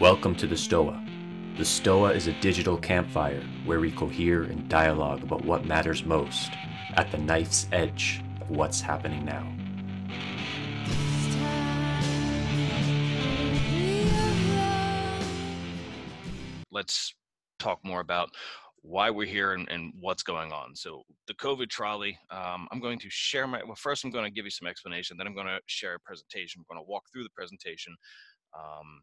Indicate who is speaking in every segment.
Speaker 1: Welcome to the Stoa. The Stoa is a digital campfire where we cohere and dialogue about what matters most at the knife's edge of what's happening now.
Speaker 2: let's talk more about why we're here and, and what's going on. So the COVID trolley, um, I'm going to share my, well, first I'm going to give you some explanation, then I'm going to share a presentation. I'm going to walk through the presentation, um,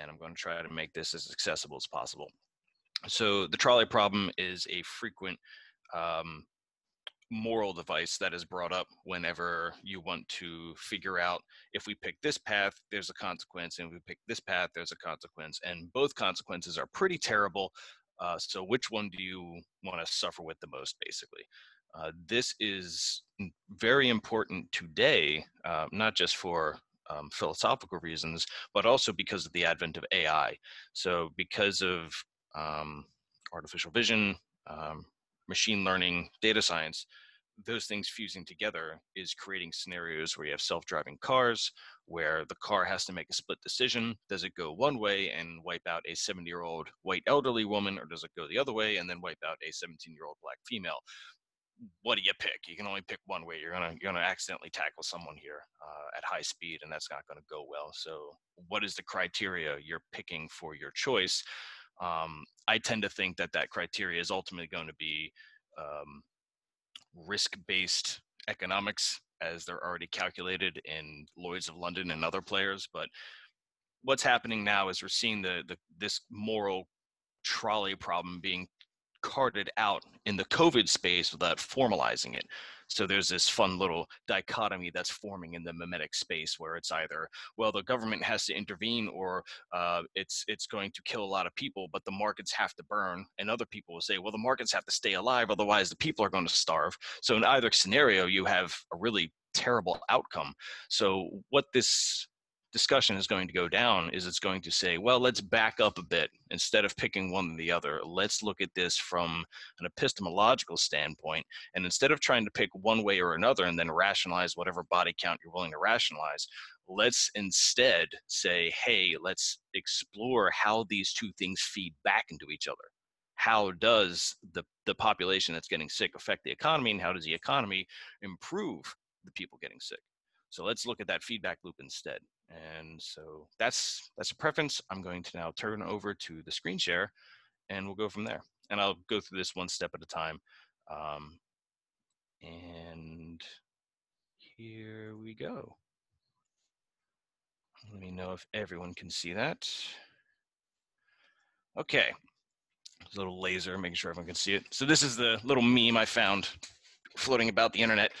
Speaker 2: and I'm going to try to make this as accessible as possible. So the trolley problem is a frequent um, moral device that is brought up whenever you want to figure out if we pick this path, there's a consequence, and if we pick this path, there's a consequence. And both consequences are pretty terrible. Uh, so, which one do you want to suffer with the most, basically? Uh, this is very important today, uh, not just for um, philosophical reasons, but also because of the advent of AI. So, because of um, artificial vision, um, machine learning, data science, those things fusing together is creating scenarios where you have self-driving cars where the car has to make a split decision does it go one way and wipe out a 70 year old white elderly woman or does it go the other way and then wipe out a 17 year old black female what do you pick? You can only pick one way. You're gonna you're gonna accidentally tackle someone here uh, at high speed and that's not gonna go well. So what is the criteria you're picking for your choice? Um, i tend to think that that criteria is ultimately going to be um, risk-based economics as they're already calculated in Lloyd's of London and other players. But what's happening now is we're seeing the, the this moral trolley problem being carted out in the COVID space without formalizing it. So there's this fun little dichotomy that's forming in the memetic space where it's either, well, the government has to intervene or uh, it's it's going to kill a lot of people, but the markets have to burn. And other people will say, well, the markets have to stay alive, otherwise the people are going to starve. So in either scenario, you have a really terrible outcome. So what this discussion is going to go down is it's going to say, well, let's back up a bit. Instead of picking one or the other, let's look at this from an epistemological standpoint. And instead of trying to pick one way or another and then rationalize whatever body count you're willing to rationalize, let's instead say, hey, let's explore how these two things feed back into each other. How does the, the population that's getting sick affect the economy, and how does the economy improve the people getting sick? So let's look at that feedback loop instead. And so that's that's a preference. I'm going to now turn over to the screen share and we'll go from there. And I'll go through this one step at a time. Um, and here we go. Let me know if everyone can see that. Okay, little laser, making sure everyone can see it. So this is the little meme I found floating about the internet,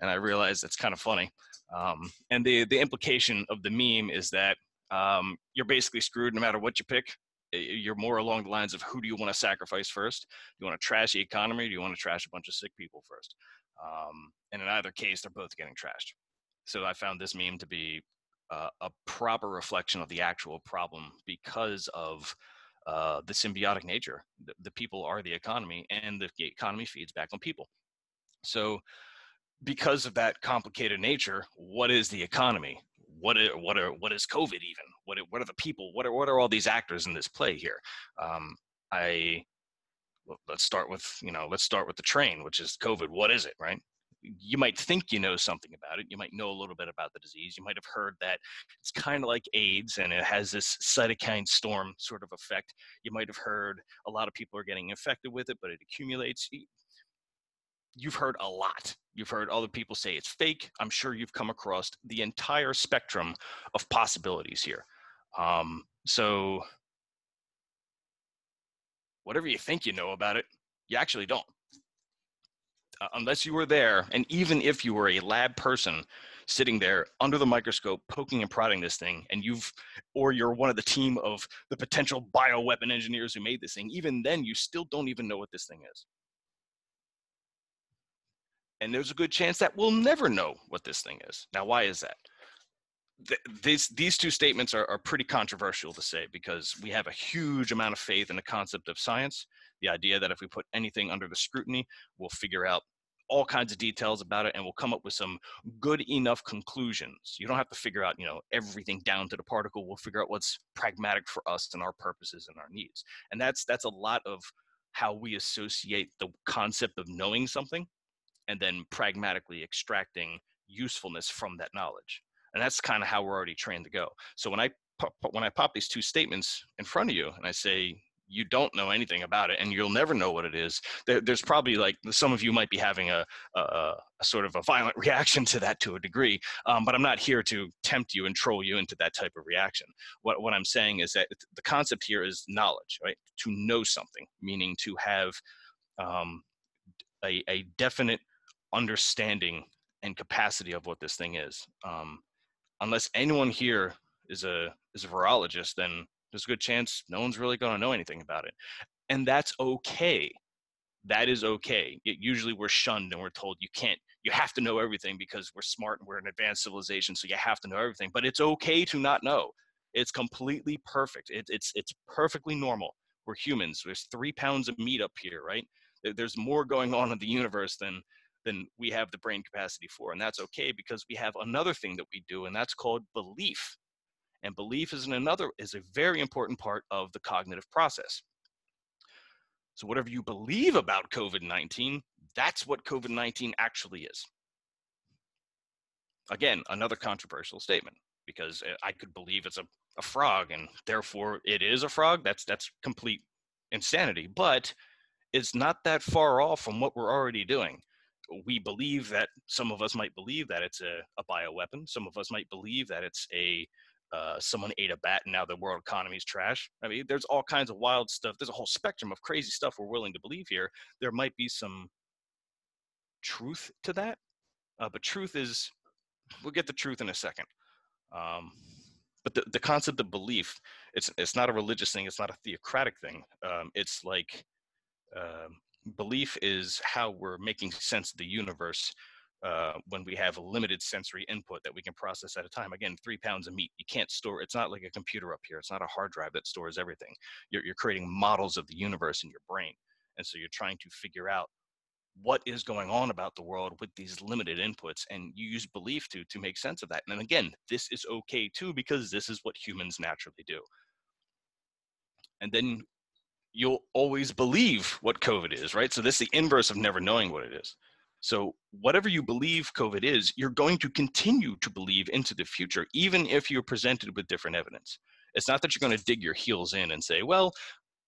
Speaker 2: and I realized it's kind of funny. Um, and the the implication of the meme is that um, you're basically screwed no matter what you pick. You're more along the lines of who do you want to sacrifice first? Do you want to trash the economy? Or do you want to trash a bunch of sick people first? Um, and in either case, they're both getting trashed. So I found this meme to be uh, a proper reflection of the actual problem because of uh, the symbiotic nature. The, the, people are the economy, and the economy feeds back on people. So because of that complicated nature, what is the economy? What are, what are what is COVID even? What are, what are the people? What are what are all these actors in this play here? Um, I let's start with you know let's start with the train, which is COVID. What is it, right? You might think you know something about it. You might know a little bit about the disease. You might have heard that it's kind of like AIDS and it has this cytokine storm sort of effect. You might have heard a lot of people are getting infected with it, but it accumulates you've heard a lot. You've heard other people say it's fake. I'm sure you've come across the entire spectrum of possibilities here. Um, so, whatever you think you know about it, you actually don't. Uh, unless you were there, and even if you were a lab person sitting there under the microscope, poking and prodding this thing, and you've, or you're one of the team of the potential bioweapon engineers who made this thing, even then, you still don't even know what this thing is and there's a good chance that we'll never know what this thing is. Now, why is that? these these two statements are, are pretty controversial to say because we have a huge amount of faith in the concept of science, the idea that if we put anything under the scrutiny, we'll figure out all kinds of details about it and we'll come up with some good enough conclusions you don't have to figure out you know everything down to the particle we'll figure out what's pragmatic for us and our purposes and our needs and that's that's a lot of how we associate the concept of knowing something and then pragmatically extracting usefulness from that knowledge and that's kind of how we're already trained to go. So when i when i pop these two statements in front of you and i say you don't know anything about it and you'll never know what it is there, there's probably like some of you might be having a, a, a, sort of a violent reaction to that to a degree um, but i'm not here to tempt you and troll you into that type of reaction. What, what i'm saying is that the concept here is knowledge right? To know something meaning to have um, a, a definite understanding and capacity of what this thing is um, unless anyone here is a is a virologist then there's a good chance no one's really going to know anything about it. And that's okay. That is okay. It, usually we're shunned and we're told you can't, you have to know everything because we're smart and we're an advanced civilization. So you have to know everything. But it's okay to not know. It's completely perfect. It, it's, it's perfectly normal. We're humans. There's three pounds of meat up here, right? There's more going on in the universe than than we have the brain capacity for. And that's okay because we have another thing that we do, and that's called belief. And belief is another is a very important part of the cognitive process. So whatever you believe about COVID-19, that's what COVID-19 actually is. Again, another controversial statement because uh, I could believe it's a, a frog and therefore it is a frog. That's that's complete insanity. But it's not that far off from what we're already doing. We believe that some of us might believe that it's a, a bioweapon. Some of us might believe that it's a uh, someone ate a bat and now the world economy is trash. I mean, there's all kinds of wild stuff. There's a whole spectrum of crazy stuff we're willing to believe here. There might be some truth to that, uh, but truth is, we'll get the truth in a second. Um, but the, the concept of belief, it's it's not a religious thing. It's not a theocratic thing. Um, it's like uh, belief is how we're making sense of the universe uh, when we have a limited sensory input that we can process at a time. Again, three pounds of meat, you can't store, it's not like a computer up here. It's not a hard drive that stores everything. You're, you're creating models of the universe in your brain. And so you're trying to figure out what is going on about the world with these limited inputs and you use belief to to make sense of that and again this is okay too because this is what humans naturally do and then you'll always believe what covid is right so this is the inverse of never knowing what it is so, whatever you believe COVID is, you're going to continue to believe into the future, even if you're presented with different evidence. It's not that you're going to dig your heels in and say, well,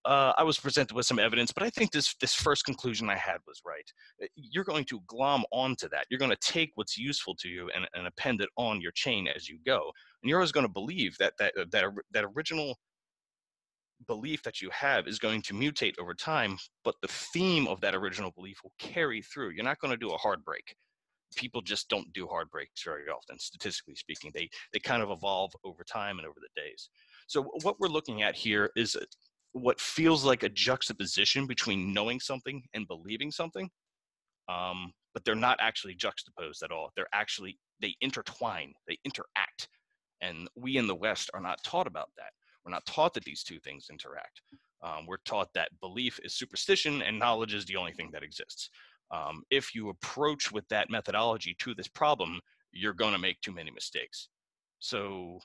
Speaker 2: uh, I was presented with some evidence, but I think this this first conclusion I had was right. Uh, you're going to glom onto that. You're going to take what's useful to you and, and append it on your chain as you go. And you're always going to believe that that that that original belief that you have is going to mutate over time, but the theme of that original belief will carry through. You're not going to do a hard break. People just don't do hard breaks very often, statistically speaking. They they kind of evolve over time and over the days. So what we're looking at here is what feels like a juxtaposition between knowing something and believing something, um, but they're not actually juxtaposed at all. They're actually they intertwine, they interact, and we in the West are not taught about that we're not taught that these two things interact. Um, we're taught that belief is superstition and knowledge is the only thing that exists. Um, if you approach with that methodology to this problem, you're going to make too many mistakes. So,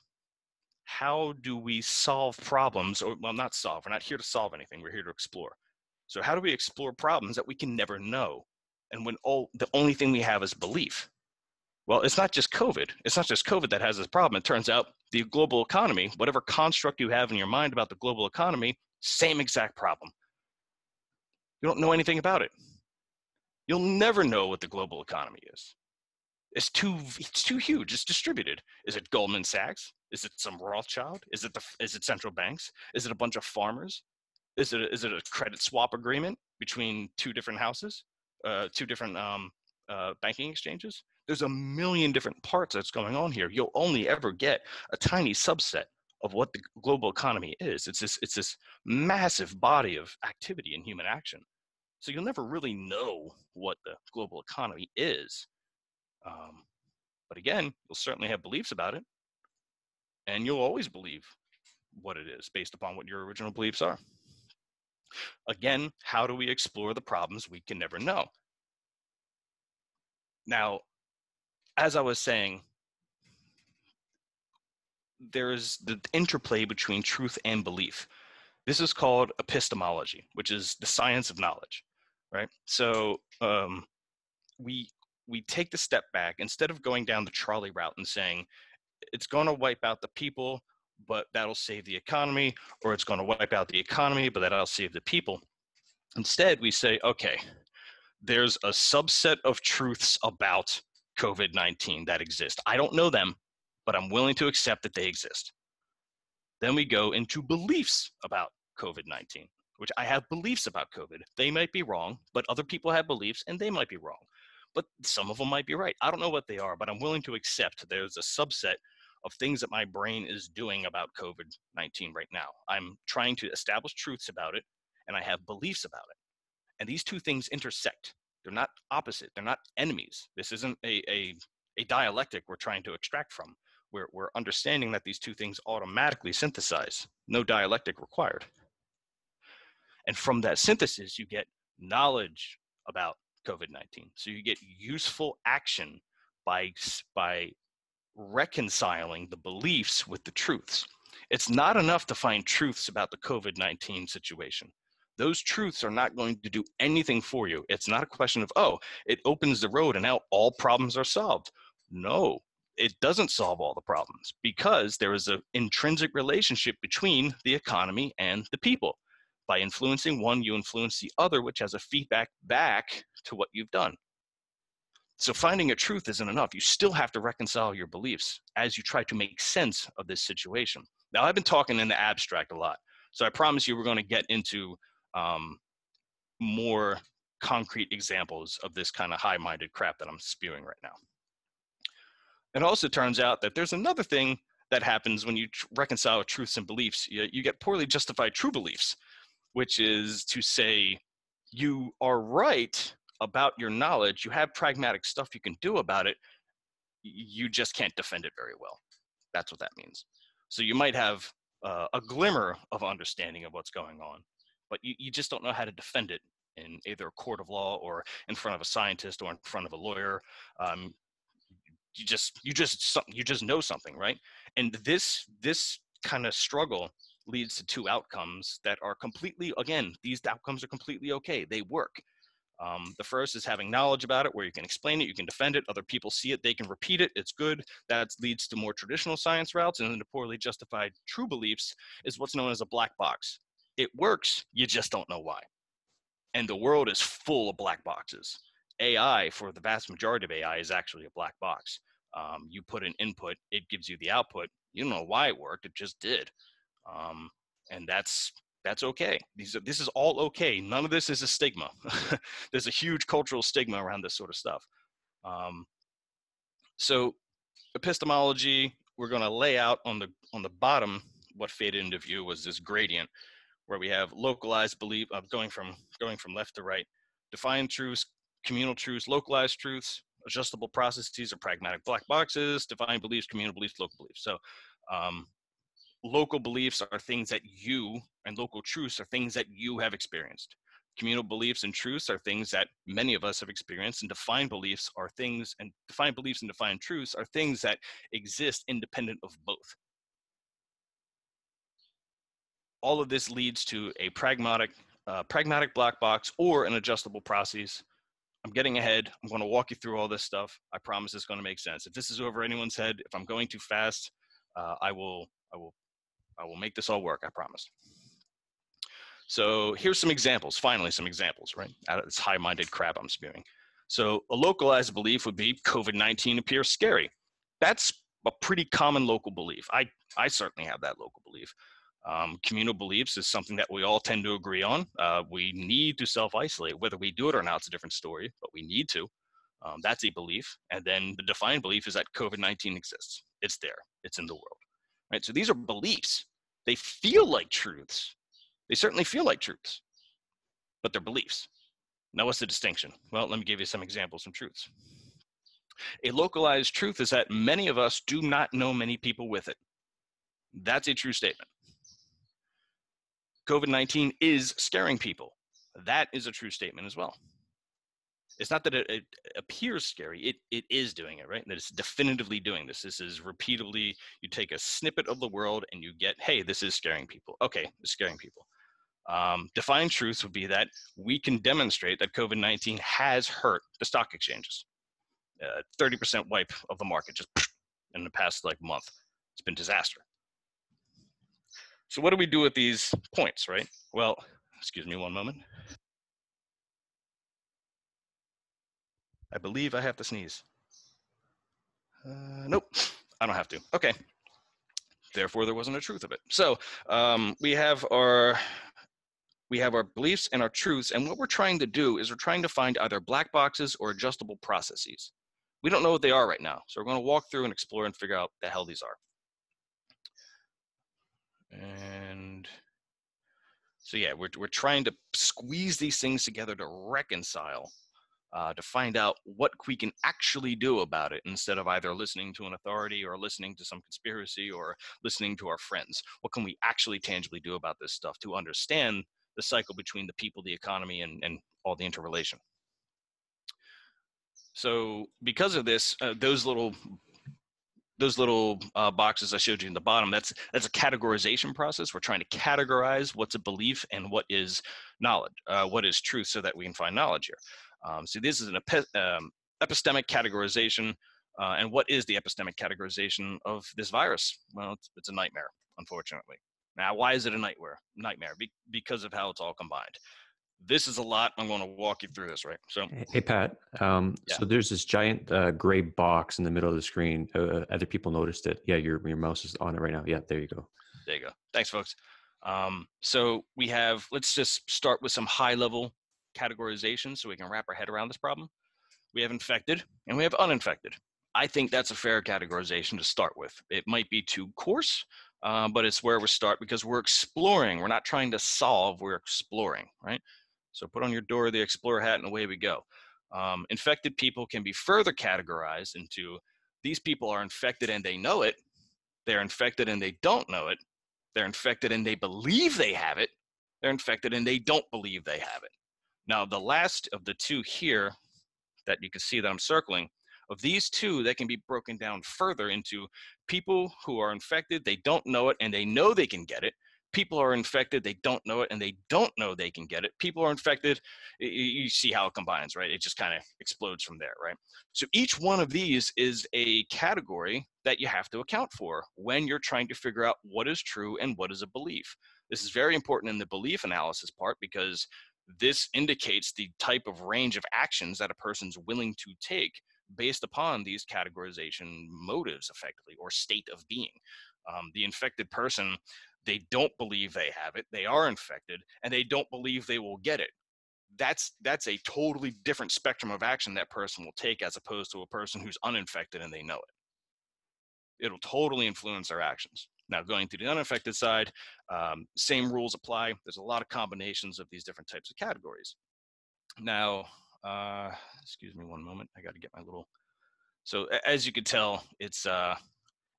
Speaker 2: how do we solve problems? Or, well, not solve, we're not here to solve anything, we're here to explore. So, how do we explore problems that we can never know? And when all the only thing we have is belief, well, it's not just COVID. It's not just COVID that has this problem. It turns out the global economy, whatever construct you have in your mind about the global economy, same exact problem. You don't know anything about it. You'll never know what the global economy is. It's too it's too huge. It's distributed. Is it Goldman Sachs? Is it some Rothschild? Is it the is it central banks? Is it a bunch of farmers? Is it a, is it a credit swap agreement between two different houses, uh, two different um, uh, banking exchanges? There's a million different parts that's going on here. You'll only ever get a tiny subset of what the global economy is. It's this, it's this massive body of activity and human action. So you'll never really know what the global economy is. Um, but again, you'll certainly have beliefs about it. And you'll always believe what it is based upon what your original beliefs are. Again, how do we explore the problems we can never know? now, as I was saying, there's the interplay between truth and belief. This is called epistemology, which is the science of knowledge, right? So um, we we take the step back instead of going down the trolley route and saying it's going to wipe out the people, but that'll save the economy, or it's going to wipe out the economy, but that'll save the people. Instead, we say, okay, there's a subset of truths about COVID 19 that exist. I don't know them, but I'm willing to accept that they exist. Then we go into beliefs about COVID 19, which I have beliefs about COVID. They might be wrong, but other people have beliefs and they might be wrong. But some of them might be right. I don't know what they are, but I'm willing to accept there's a subset of things that my brain is doing about COVID 19 right now. I'm trying to establish truths about it, and I have beliefs about it. And these two things intersect. They're not opposite, they're not enemies. This isn't a, a, a dialectic we're trying to extract from. We're, we're understanding that these two things automatically synthesize, no dialectic required. And from that synthesis, you get knowledge about COVID 19. So you get useful action by, by reconciling the beliefs with the truths. It's not enough to find truths about the COVID 19 situation. Those truths are not going to do anything for you. It's not a question of, oh, it opens the road and now all problems are solved. No, it doesn't solve all the problems because there is an intrinsic relationship between the economy and the people. By influencing one, you influence the other, which has a feedback back to what you've done. So finding a truth isn't enough. You still have to reconcile your beliefs as you try to make sense of this situation. Now, I've been talking in the abstract a lot. So I promise you we're going to get into um, more concrete examples of this kind of high minded crap that I'm spewing right now. It also turns out that there's another thing that happens when you tr- reconcile truths and beliefs. You, you get poorly justified true beliefs, which is to say, you are right about your knowledge, you have pragmatic stuff you can do about it, you just can't defend it very well. That's what that means. So you might have uh, a glimmer of understanding of what's going on, but you, you just don't know how to defend it in either a court of law or in front of a scientist or in front of a lawyer. Um, you just you just you just know something, right? And this this kind of struggle leads to two outcomes that are completely again these outcomes are completely okay they work um, the first is having knowledge about it where you can explain it, you can defend it, other people see it, they can repeat it, it's good. That leads to more traditional science routes. And then the poorly justified true beliefs is what's known as a black box. It works, you just don't know why. And the world is full of black boxes. AI, for the vast majority of AI, is actually a black box. Um, you put an input, it gives you the output. You don't know why it worked, it just did. Um, and that's that's okay. These are, this is all okay. None of this is a stigma. There's a huge cultural stigma around this sort of stuff. Um, so epistemology, we're going to lay out on the on the bottom what faded into view was this gradient where we have localized belief uh, going from going from left to right, defined truths, communal truths, localized truths, adjustable processes or pragmatic black boxes, defined beliefs, communal beliefs, local beliefs. So um, local beliefs are things that you and local truths are things that you have experienced communal beliefs and truths are things that many of us have experienced and defined beliefs are things and defined beliefs and defined truths are things that exist independent of both all of this leads to a pragmatic uh, pragmatic black box or an adjustable process i'm getting ahead i'm going to walk you through all this stuff i promise it's going to make sense if this is over anyone's head if i'm going too fast uh, i will i will I will make this all work, I promise. So here's some examples, finally some examples, right? Out of this high-minded crap I'm spewing. So a localized belief would be COVID-19 appears scary. That's a pretty common local belief. I, I certainly have that local belief. Um, communal beliefs is something that we all tend to agree on. Uh, we need to self-isolate. Whether we do it or not, it's a different story, but we need to. Um, that's a belief. And then the defined belief is that COVID-19 exists. It's there. It's in the world. Right? So these are beliefs. They feel like truths. They certainly feel like truths, but they're beliefs. Now, what's the distinction? Well, let me give you some examples of truths. A localized truth is that many of us do not know many people with it. That's a true statement. COVID 19 is scaring people. That is a true statement as well. it's not that it, it, appears scary it, it is doing it right? That it's definitively doing this. This is repeatedly you take a snippet of the world and you get hey this is scaring people. Okay it's scaring people. Um, defined truths would be that we can demonstrate that covid-19 has hurt the stock exchanges. Uh, 30% wipe of the market just in the past like month. It's been disaster so what do we do with these points right well excuse me one moment I believe I have to sneeze. Uh, nope, I don't have to. Okay. Therefore, there wasn't a truth of it. So um, we have our we have our beliefs and our truths, and what we're trying to do is we're trying to find either black boxes or adjustable processes. We don't know what they are right now, so we're going to walk through and explore and figure out the hell these are. And so yeah, we're we're trying to squeeze these things together to reconcile uh, to find out what we can actually do about it instead of either listening to an authority or listening to some conspiracy or listening to our friends. What can we actually tangibly do about this stuff to understand the cycle between the people, the economy, and, and all the interrelation? So because of this, uh, those little those little uh, boxes I showed you in the bottom, that's that's a categorization process. We're trying to categorize what's a belief and what is knowledge, uh, what is truth, so that we can find knowledge here. Um, so this is an epi um, epistemic categorization. Uh, and what is the epistemic categorization of this virus? Well, it's, it's a nightmare, unfortunately. Now, why is it a nightmare? Nightmare Be because of how it's all combined. This is a lot. I'm going to walk you through this, right? So,
Speaker 1: hey Pat. Um, yeah. So there's this giant uh, gray box in the middle of the screen. Uh, other people noticed it. Yeah, your your mouse is on it right now. Yeah, there you go.
Speaker 2: There you go. Thanks, folks. Um, so we have. Let's just start with some high level categorization so we can wrap our head around this problem. We have infected and we have uninfected. I think that's a fair categorization to start with. It might be too coarse, uh, but it's where we start because we're exploring. We're not trying to solve, we're exploring, right? So put on your Dora the Explorer hat and away we go. Um, infected people can be further categorized into these people are infected and they know it, they're infected and they don't know it, they're infected and they believe they have it, they're infected and they don't believe they have it. Now, the last of the two here that you can see that I'm circling, of these two, that can be broken down further into people who are infected, they don't know it, and they know they can get it. People are infected, they don't know it, and they don't know they can get it. People are infected, you see how it combines, right? It just kind of explodes from there, right? So each one of these is a category that you have to account for when you're trying to figure out what is true and what is a belief. This is very important in the belief analysis part because this indicates the type of range of actions that a person's willing to take based upon these categorization motives effectively or state of being um, the infected person they don't believe they have it they are infected and they don't believe they will get it that's that's a totally different spectrum of action that person will take as opposed to a person who's uninfected and they know it it'll totally influence their actions now, going to the unaffected side, um, same rules apply. There's a lot of combinations of these different types of categories. Now, uh, excuse me one moment. I got to get my little. So as you can tell, it's uh,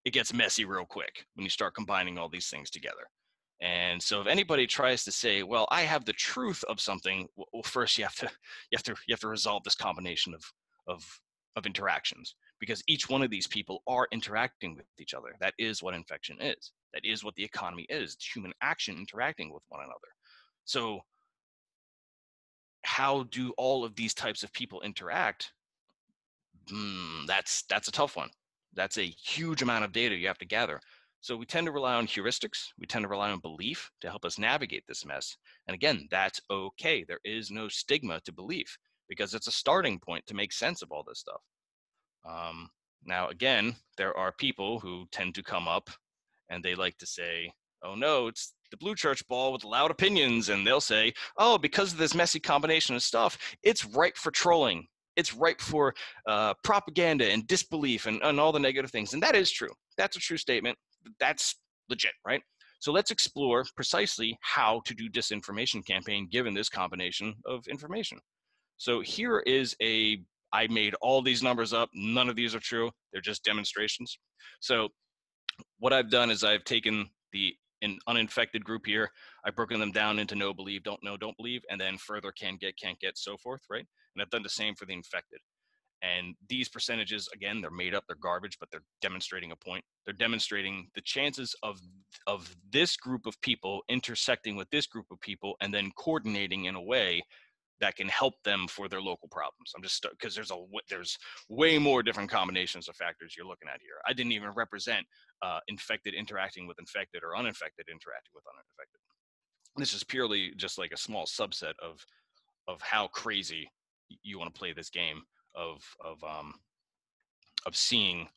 Speaker 2: it gets messy real quick when you start combining all these things together. And so if anybody tries to say, well, I have the truth of something, well, first you have to you have to you have to resolve this combination of of of interactions because each one of these people are interacting with each other. That is what infection is. That is what the economy is. It's human action interacting with one another. So, how do all of these types of people interact? Mm, that's that's a tough one. That's a huge amount of data you have to gather. So we tend to rely on heuristics. We tend to rely on belief to help us navigate this mess. And again, that's okay. There is no stigma to belief because it's a starting point to make sense of all this stuff. Um, now, again, there are people who tend to come up and they like to say, oh no, it's the blue church ball with loud opinions. And they'll say, oh, because of this messy combination of stuff, it's ripe for trolling. It's ripe for uh, propaganda and disbelief and, and all the negative things. And that is true. That's a true statement. That's legit, right? So let's explore precisely how to do disinformation campaign given this combination of information. So here is a I made all these numbers up. None of these are true. They're just demonstrations. So what I've done is I've taken the an uninfected group here. I've broken them down into no believe, don't know, don't believe, and then further can get, can't get, so forth, right? And I've done the same for the infected. And these percentages, again, they're made up, they're garbage, but they're demonstrating a point. They're demonstrating the chances of of this group of people intersecting with this group of people and then coordinating in a way that can help them for their local problems. I'm just because there's a there's way more different combinations of factors you're looking at here. I didn't even represent uh, infected interacting with infected or uninfected interacting with uninfected. This is purely just like a small subset of of how crazy you want to play this game of of um, of seeing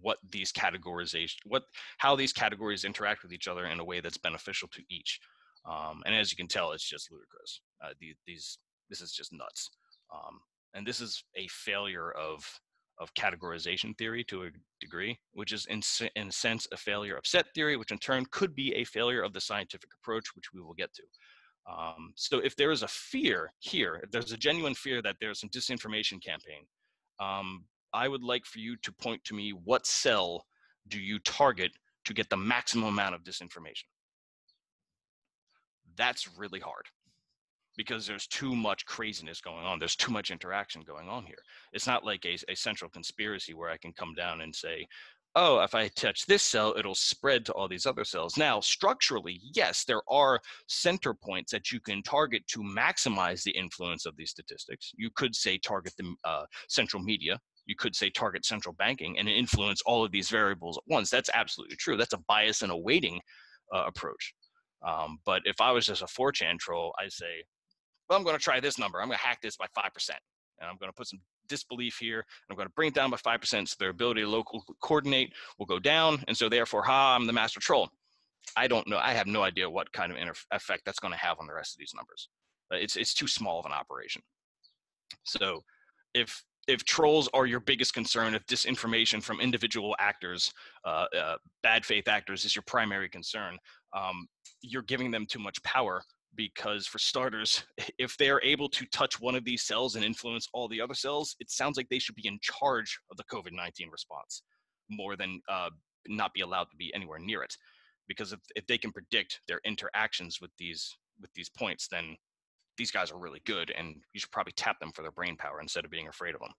Speaker 2: what these categorization what how these categories interact with each other in a way that's beneficial to each um, and as you can tell it's just ludicrous uh, the, these this is just nuts. Um, and this is a failure of of categorization theory to a degree which is in, in a sense a failure of set theory which in turn could be a failure of the scientific approach which we will get to. Um, so if there is a fear here, if there's a genuine fear that there's some disinformation campaign, um, I would like for you to point to me what cell do you target to get the maximum amount of disinformation. That's really hard because there's too much craziness going on. There's too much interaction going on here. It's not like a, a central conspiracy where I can come down and say, oh, if I touch this cell, it'll spread to all these other cells. Now, structurally, yes, there are center points that you can target to maximize the influence of these statistics. You could say target the uh, central media. You could say target central banking and influence all of these variables at once. That's absolutely true. That's a bias and a weighting uh, approach. Um, but if I was just a 4chan troll, I'd say, well, I'm going to try this number. I'm going to hack this by 5%. And I'm going to put some disbelief here. And I'm going to bring it down by 5%. So their ability to local coordinate will go down. And so therefore, ha, I'm the master troll. I don't know. I have no idea what kind of effect that's going to have on the rest of these numbers. It's, it's too small of an operation. So if if trolls are your biggest concern, if disinformation from individual actors, uh, uh, bad faith actors is your primary concern, um, you're giving them too much power because for starters if they're able to touch one of these cells and influence all the other cells it sounds like they should be in charge of the covid-19 response more than uh, not be allowed to be anywhere near it. Because if, if they can predict their interactions with these with these points then these guys are really good and you should probably tap them for their brain power instead of being afraid of them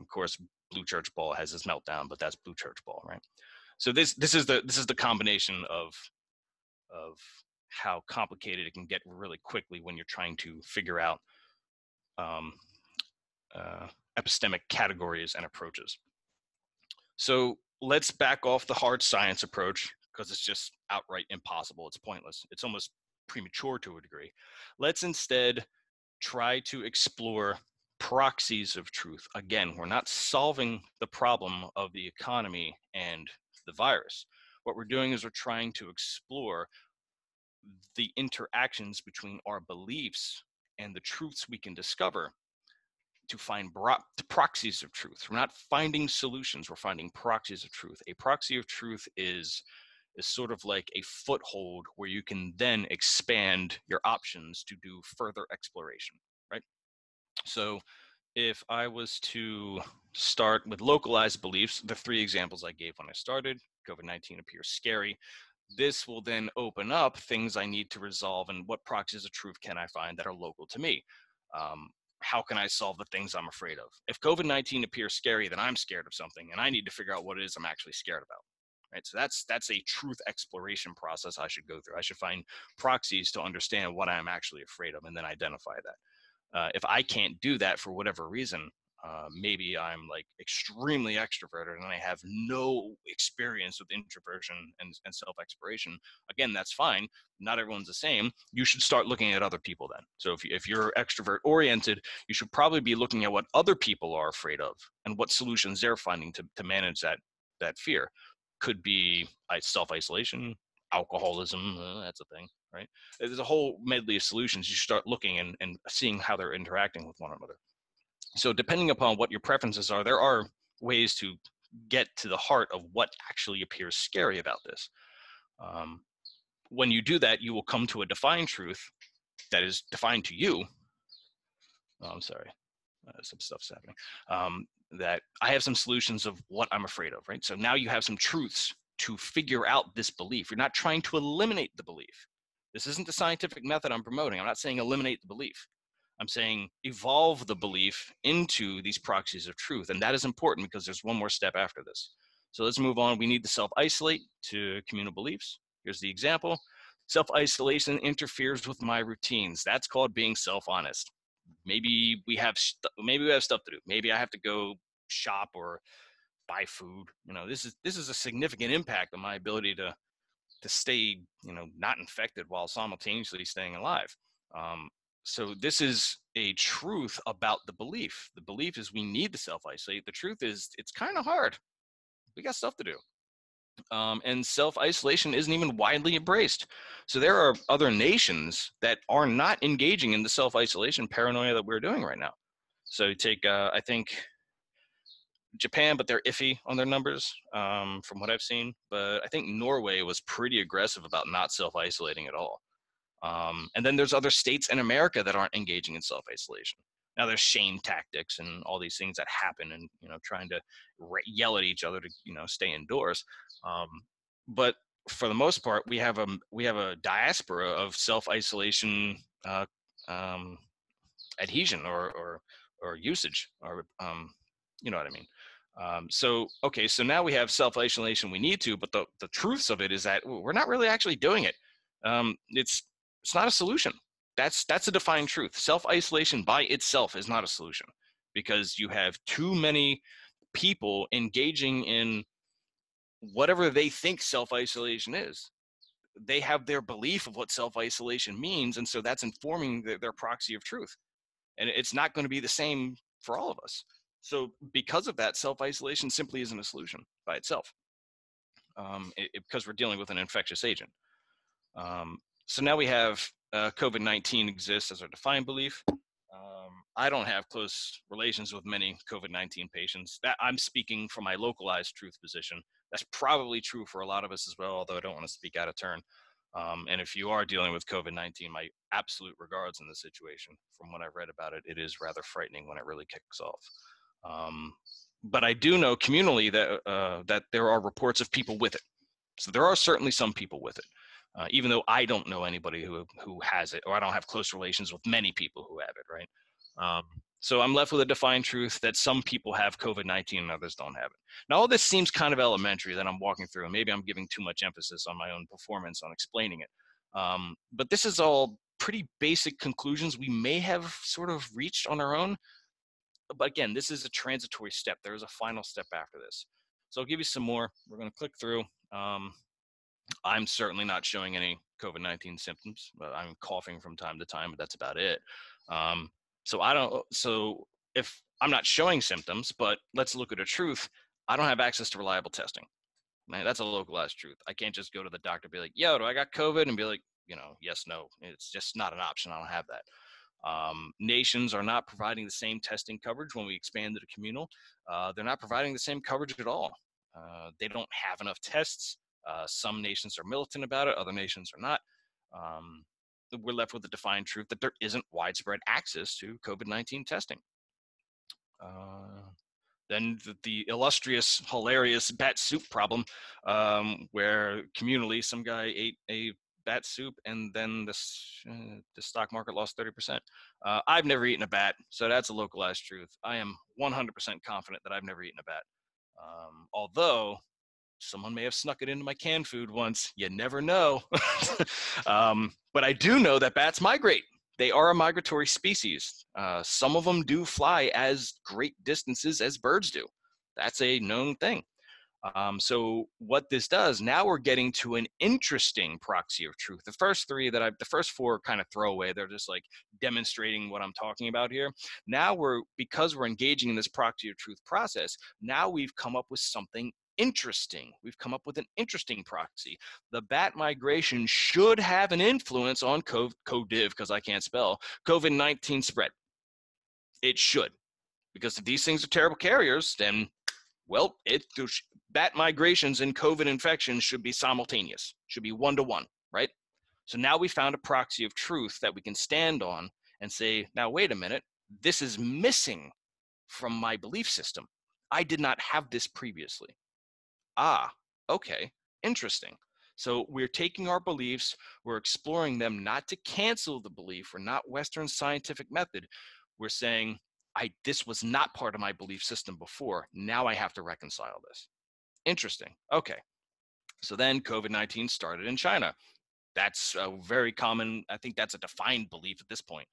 Speaker 2: of course blue church ball has his meltdown but that's blue church ball right? So this this is the this is the combination of of how complicated it can get really quickly when you're trying to figure out um, uh, epistemic categories and approaches. So let's back off the hard science approach because it's just outright impossible. It's pointless. It's almost premature to a degree. Let's instead try to explore proxies of truth. Again, we're not solving the problem of the economy and the virus. What we're doing is we're trying to explore the interactions between our beliefs and the truths we can discover to find bro- proxies of truth. We're not finding solutions, we're finding proxies of truth. A proxy of truth is is sort of like a foothold where you can then expand your options to do further exploration, right? So if I was to start with localized beliefs, the three examples I gave when I started, COVID 19 appears scary this will then open up things I need to resolve and what proxies of truth can I find that are local to me. Um, how can I solve the things I'm afraid of? If COVID 19 appears scary, then I'm scared of something and I need to figure out what it is I'm actually scared about. Right. So that's that's a truth exploration process I should go through. I should find proxies to understand what I'm actually afraid of and then identify that. Uh, if I can't do that for whatever reason, uh, maybe I'm like extremely extroverted and I have no experience with introversion and, and self exploration. Again, that's fine. Not everyone's the same. You should start looking at other people then. So if, if you're extrovert oriented, you should probably be looking at what other people are afraid of and what solutions they're finding to, to manage that, that fear. Could be self isolation, alcoholism, uh, that's a thing, right? There's a whole medley of solutions. You start looking and, and seeing how they're interacting with one another. So depending upon what your preferences are, there are ways to get to the heart of what actually appears scary about this. Um, when you do that, you will come to a defined truth that is defined to you. Oh, I'm sorry, uh, some stuff's happening. Um, that I have some solutions of what I'm afraid of, right? So now you have some truths to figure out this belief. You're not trying to eliminate the belief. This isn't the scientific method I'm promoting. I'm not saying eliminate the belief. I'm saying evolve the belief into these proxies of truth. And that is important because there's one more step after this. So let's move on. We need to self isolate to communal beliefs. Here's the example self isolation interferes with my routines. That's called being self honest. Maybe we have st- maybe we have stuff to do. Maybe I have to go shop or buy food. You know, this is this is a significant impact on my ability to to stay, you know, not infected while simultaneously staying alive. Um, so this is a truth about the belief. The belief is we need to self isolate. The truth is it's kind of hard. We got stuff to do. Um, and self isolation isn't even widely embraced. So there are other nations that are not engaging in the self isolation paranoia that we're doing right now. So take, uh, I think, Japan, but they're iffy on their numbers um, from what I've seen. But I think Norway was pretty aggressive about not self isolating at all. Um, and then there's other states in America that aren't engaging in self isolation. Now there's shame tactics and all these things that happen, and you know trying to re- yell at each other to you know stay indoors. Um, but for the most part, we have a we have a diaspora of self isolation uh, um, adhesion or or or usage or um, you know what I mean. Um, so okay, so now we have self isolation. We need to, but the the truths of it is that we're not really actually doing it. Um, it's it's not a solution. That's that's a defined truth. Self isolation by itself is not a solution because you have too many people engaging in whatever they think self isolation is. They have their belief of what self isolation means, and so that's informing their, proxy of truth. And it's not going to be the same for all of us. So, because of that, self isolation simply isn't a solution by itself um, it, it, because we're dealing with an infectious agent. Um, so now we have uh, COVID 19 exists as our defined belief. Um, I don't have close relations with many COVID 19 patients. That I'm speaking from my localized truth position. That's probably true for a lot of us as well, although I don't want to speak out of turn. Um, and if you are dealing with COVID 19, my absolute regards in the situation. From what I've read about it, it is rather frightening when it really kicks off. Um, but I do know communally that, uh, that there are reports of people with it. So there are certainly some people with it uh, even though I don't know anybody who who has it, or I don't have close relations with many people who have it, right? Um, so I'm left with a defined truth that some people have COVID-19 and others don't have it. Now, all this seems kind of elementary that I'm walking through, and maybe I'm giving too much emphasis on my own performance on explaining it. Um, but this is all pretty basic conclusions we may have sort of reached on our own. But again, this is a transitory step. There is a final step after this. So I'll give you some more. We're going to click through. Um, I'm certainly not showing any COVID 19 symptoms. I'm coughing from time to time, but that's about it. Um, so I don't, so if I'm not showing symptoms, but let's look at a truth, I don't have access to reliable testing. Man, that's a localized truth. I can't just go to the doctor and be like, yo, do I got COVID? And be like, you know, yes, no. It's just not an option. I don't have that. Um, nations are not providing the same testing coverage when we expand to the communal. Uh, they're not providing the same coverage at all. Uh, they don't have enough tests. Uh, some nations are militant about it, other nations are not. Um, we're left with the defined truth that there isn't widespread access to COVID 19 testing. Uh, then the, the, illustrious, hilarious bat soup problem, um, where communally some guy ate a bat soup and then the, uh, the stock market lost 30%. Uh, I've never eaten a bat, so that's a localized truth. I am 100% confident that I've never eaten a bat. Um, although someone may have snuck it into my canned food once. You never know. um, but I do know that bats migrate. They are a migratory species. Uh, some of them do fly as great distances as birds do. That's a known thing. Um, so what this does now we're getting to an interesting proxy of truth. The first three that I, the first four kind of throwaway. They're just like demonstrating what I'm talking about here. Now we're because we're engaging in this proxy of truth process. Now we've come up with something interesting. We've come up with an interesting proxy. The bat migration should have an influence on COVID, because I can't spell, COVID 19 spread. It should. Because if these things are terrible carriers, then, well, it, bat migrations and COVID infections should be simultaneous, should be one to one, right? So now we found a proxy of truth that we can stand on and say, now, wait a minute, this is missing from my belief system. I did not have this previously ah, okay, Interesting. So we're taking our beliefs, we're exploring them not to cancel the belief we're not Western scientific method. We're saying, I this was not part of my belief system before. Now I have to reconcile this. Interesting. Okay. So then COVID 19 started in China. That's a very common, I think that's a defined belief at this point.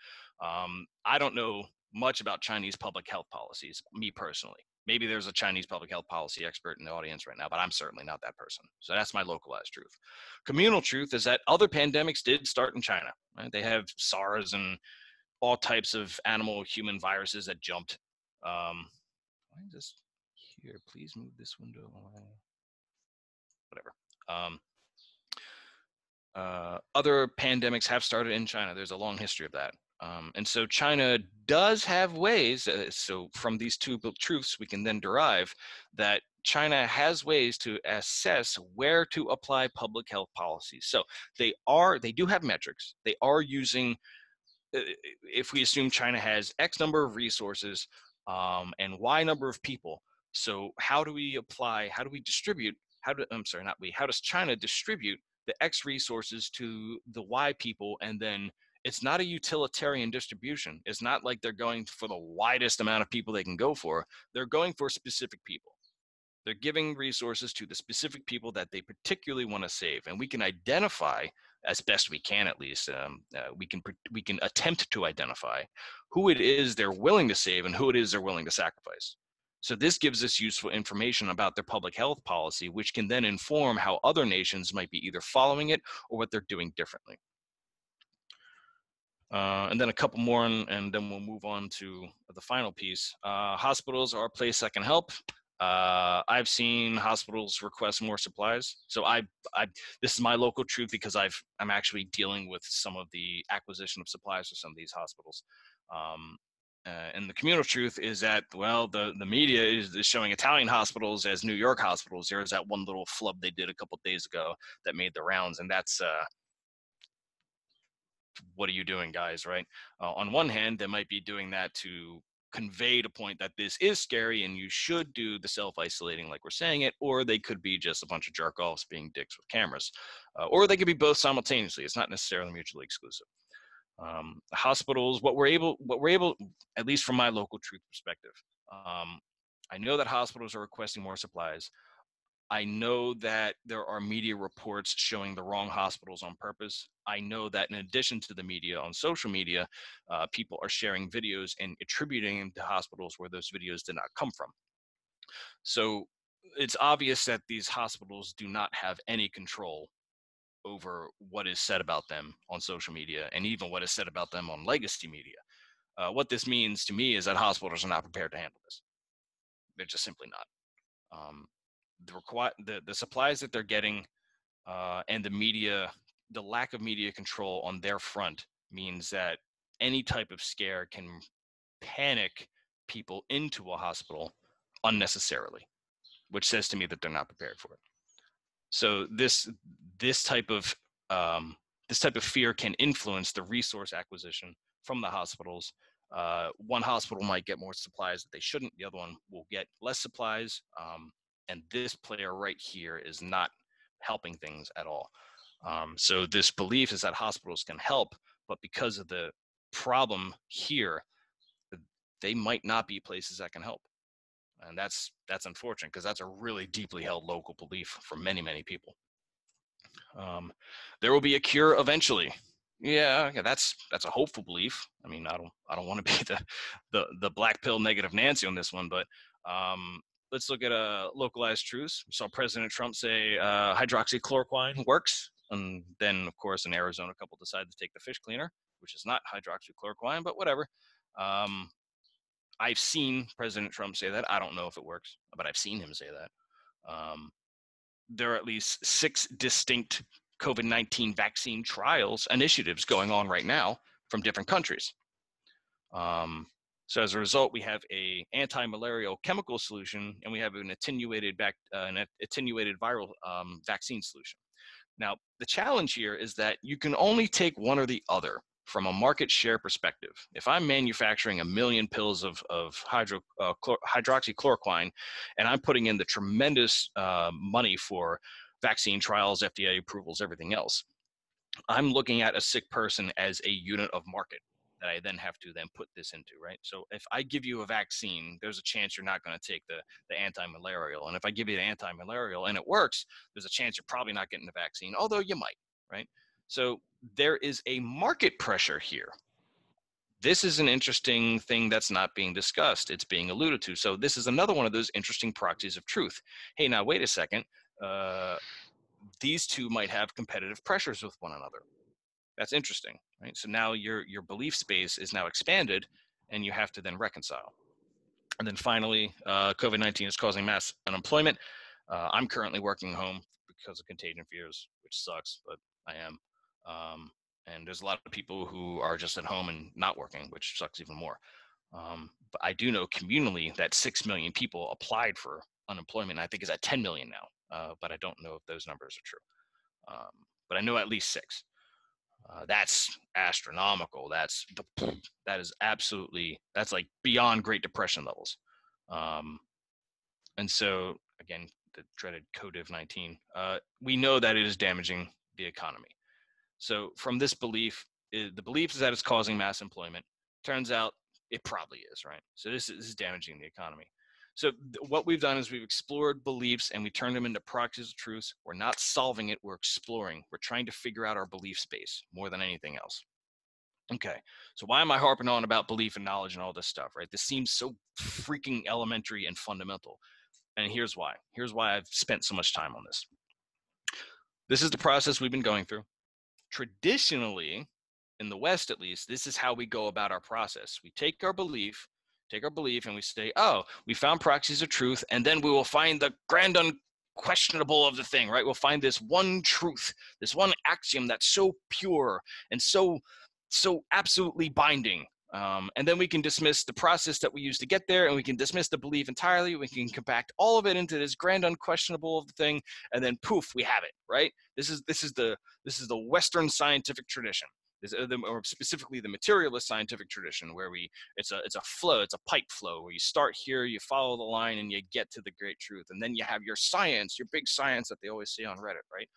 Speaker 2: Um, I don't know much about Chinese public health policies, me personally maybe there's a Chinese public health policy expert in the audience right now, but I'm certainly not that person. So that's my localized truth. Communal truth is that other pandemics did start in China. Right? They have SARS and all types of animal human viruses that jumped. Um, why is this here? Please move this window away. Whatever. Um, uh, other pandemics have started in China. There's a long history of that. Um, and so China does have ways, uh, so from these two truths, we can then derive that China has ways to assess where to apply public health policies. So they are, they do have metrics. They are using, uh, if we assume China has X number of resources um, and Y number of people. So how do we apply, how do we distribute, how do, I'm sorry, not we, how does China distribute the X resources to the Y people and then it's not a utilitarian distribution. It's not like they're going for the widest amount of people they can go for. They're going for specific people. They're giving resources to the specific people that they particularly want to save, and we can identify as best we can, at least. Um, uh, we can we can attempt to identify who it is they're willing to save and who it is they're willing to sacrifice. So this gives us useful information about their public health policy, which can then inform how other nations might be either following it or what they're doing differently. Uh, and then a couple more, and, and, then we'll move on to the final piece. Uh, hospitals are a place that can help. Uh, I've seen hospitals request more supplies. So I, I, this is my local truth because I've, I'm actually dealing with some of the acquisition of supplies for some of these hospitals. Um, uh, and the communal truth is that well, the the media is, is, showing Italian hospitals as New York hospitals. There's that one little flub they did a couple days ago that made the rounds, and that's uh, what are you doing, guys? Right? Uh, on one hand, they might be doing that to convey the point that this is scary and you should do the self isolating like we're saying it, or they could be just a bunch of jerk offs being dicks with cameras, uh, or they could be both simultaneously. It's not necessarily mutually exclusive. Um, hospitals, what we're able, what we're able, at least from my local truth perspective, um, I know that hospitals are requesting more supplies. I know that there are media reports showing the wrong hospitals on purpose. I know that in addition to the media on social media, uh, people are sharing videos and attributing them to hospitals where those videos did not come from. So it's obvious that these hospitals do not have any control over what is said about them on social media and even what is said about them on legacy media. Uh, what this means to me is that hospitals are not prepared to handle this. They're just simply not. Um, the require the, the supplies that they're getting uh, and the media the lack of media control on their front means that any type of scare can panic people into a hospital unnecessarily which says to me that they're not prepared for it. So this this type of um, this type of fear can influence the resource acquisition from the hospitals. Uh, one hospital might get more supplies that they shouldn't. The other one will get less supplies. Um, and this player right here is not helping things at all. Um, so this belief is that hospitals can help, but because of the problem here, they might not be places that can help, and that's that's unfortunate because that's a really deeply held local belief for many many people. Um, there will be a cure eventually. Yeah, yeah, that's that's a hopeful belief. I mean, I don't I don't want to be the the the black pill negative Nancy on this one, but um, let's look at a localized truth. We saw President Trump say uh, hydroxychloroquine works, and then of course an Arizona, couple decided to take the fish cleaner, which is not hydroxychloroquine, but whatever. Um, I've seen President Trump say that. I don't know if it works, but I've seen him say that. Um, there are at least six distinct COVID 19 vaccine trials initiatives going on right now from different countries. Um, so as a result, we have a anti-malarial chemical solution, and we have an attenuated back, uh, an attenuated viral um, vaccine solution. Now, the challenge here is that you can only take one or the other from a market share perspective. If I'm manufacturing a million pills of, of hydro, uh, hydroxychloroquine, and I'm putting in the tremendous uh, money for vaccine trials, FDA approvals, everything else. I'm looking at a sick person as a unit of market that I then have to then put this into, right? So if I give you a vaccine, there's a chance you're not going to take the, the anti-malarial. And if I give you the anti-malarial and it works, there's a chance you're probably not getting the vaccine, although you might, right? So there is a market pressure here. This is an interesting thing that's not being discussed. It's being alluded to. So this is another one of those interesting proxies of truth. Hey, now wait a second. Uh, these two might have competitive pressures with one another that's interesting, right? So now your your belief space is now expanded, and you have to then reconcile. And then finally, uh, COVID nineteen is causing mass unemployment. Uh, I'm currently working home because of contagion fears, which sucks, but I am. Um, and there's a lot of people who are just at home and not working, which sucks even more. Um, but I do know communally that six million people applied for unemployment. I think is at 10 million now, uh, but I don't know if those numbers are true. Um, but I know at least six. Uh, that's astronomical. That's that is absolutely that's like beyond Great Depression levels. Um, and so again, the dreaded COVID nineteen. Uh, we know that it is damaging the economy. So from this belief, it, the belief is that it's causing mass employment. Turns out it probably is, right? So this is, this is damaging the economy. So what we've done is we've explored beliefs and we turned them into proxies of truth. We're not solving it, we're exploring. We're trying to figure out our belief space more than anything else. Okay, so why am I harping on about belief and knowledge and all this stuff, right? This seems so freaking elementary and fundamental. And here's why. Here's why I've spent so much time on this. This is the process we've been going through. Traditionally, in the West at least, this is how we go about our process. We take our belief take our belief and we say, oh, we found proxies of truth, and then we will find the grand unquestionable of the thing, right? We'll find this one truth, this one axiom that's so pure and so so absolutely binding. Um, and then we can dismiss the process that we use to get there, and we can dismiss the belief entirely. We can compact all of it into this grand unquestionable of the thing, and then poof, we have it. Right? This is this is the this is the Western scientific tradition or specifically the materialist scientific tradition where we it's a it's a flow it's a pipe flow where you start here you follow the line and you get to the great truth and then you have your science your big science that they always say on reddit right?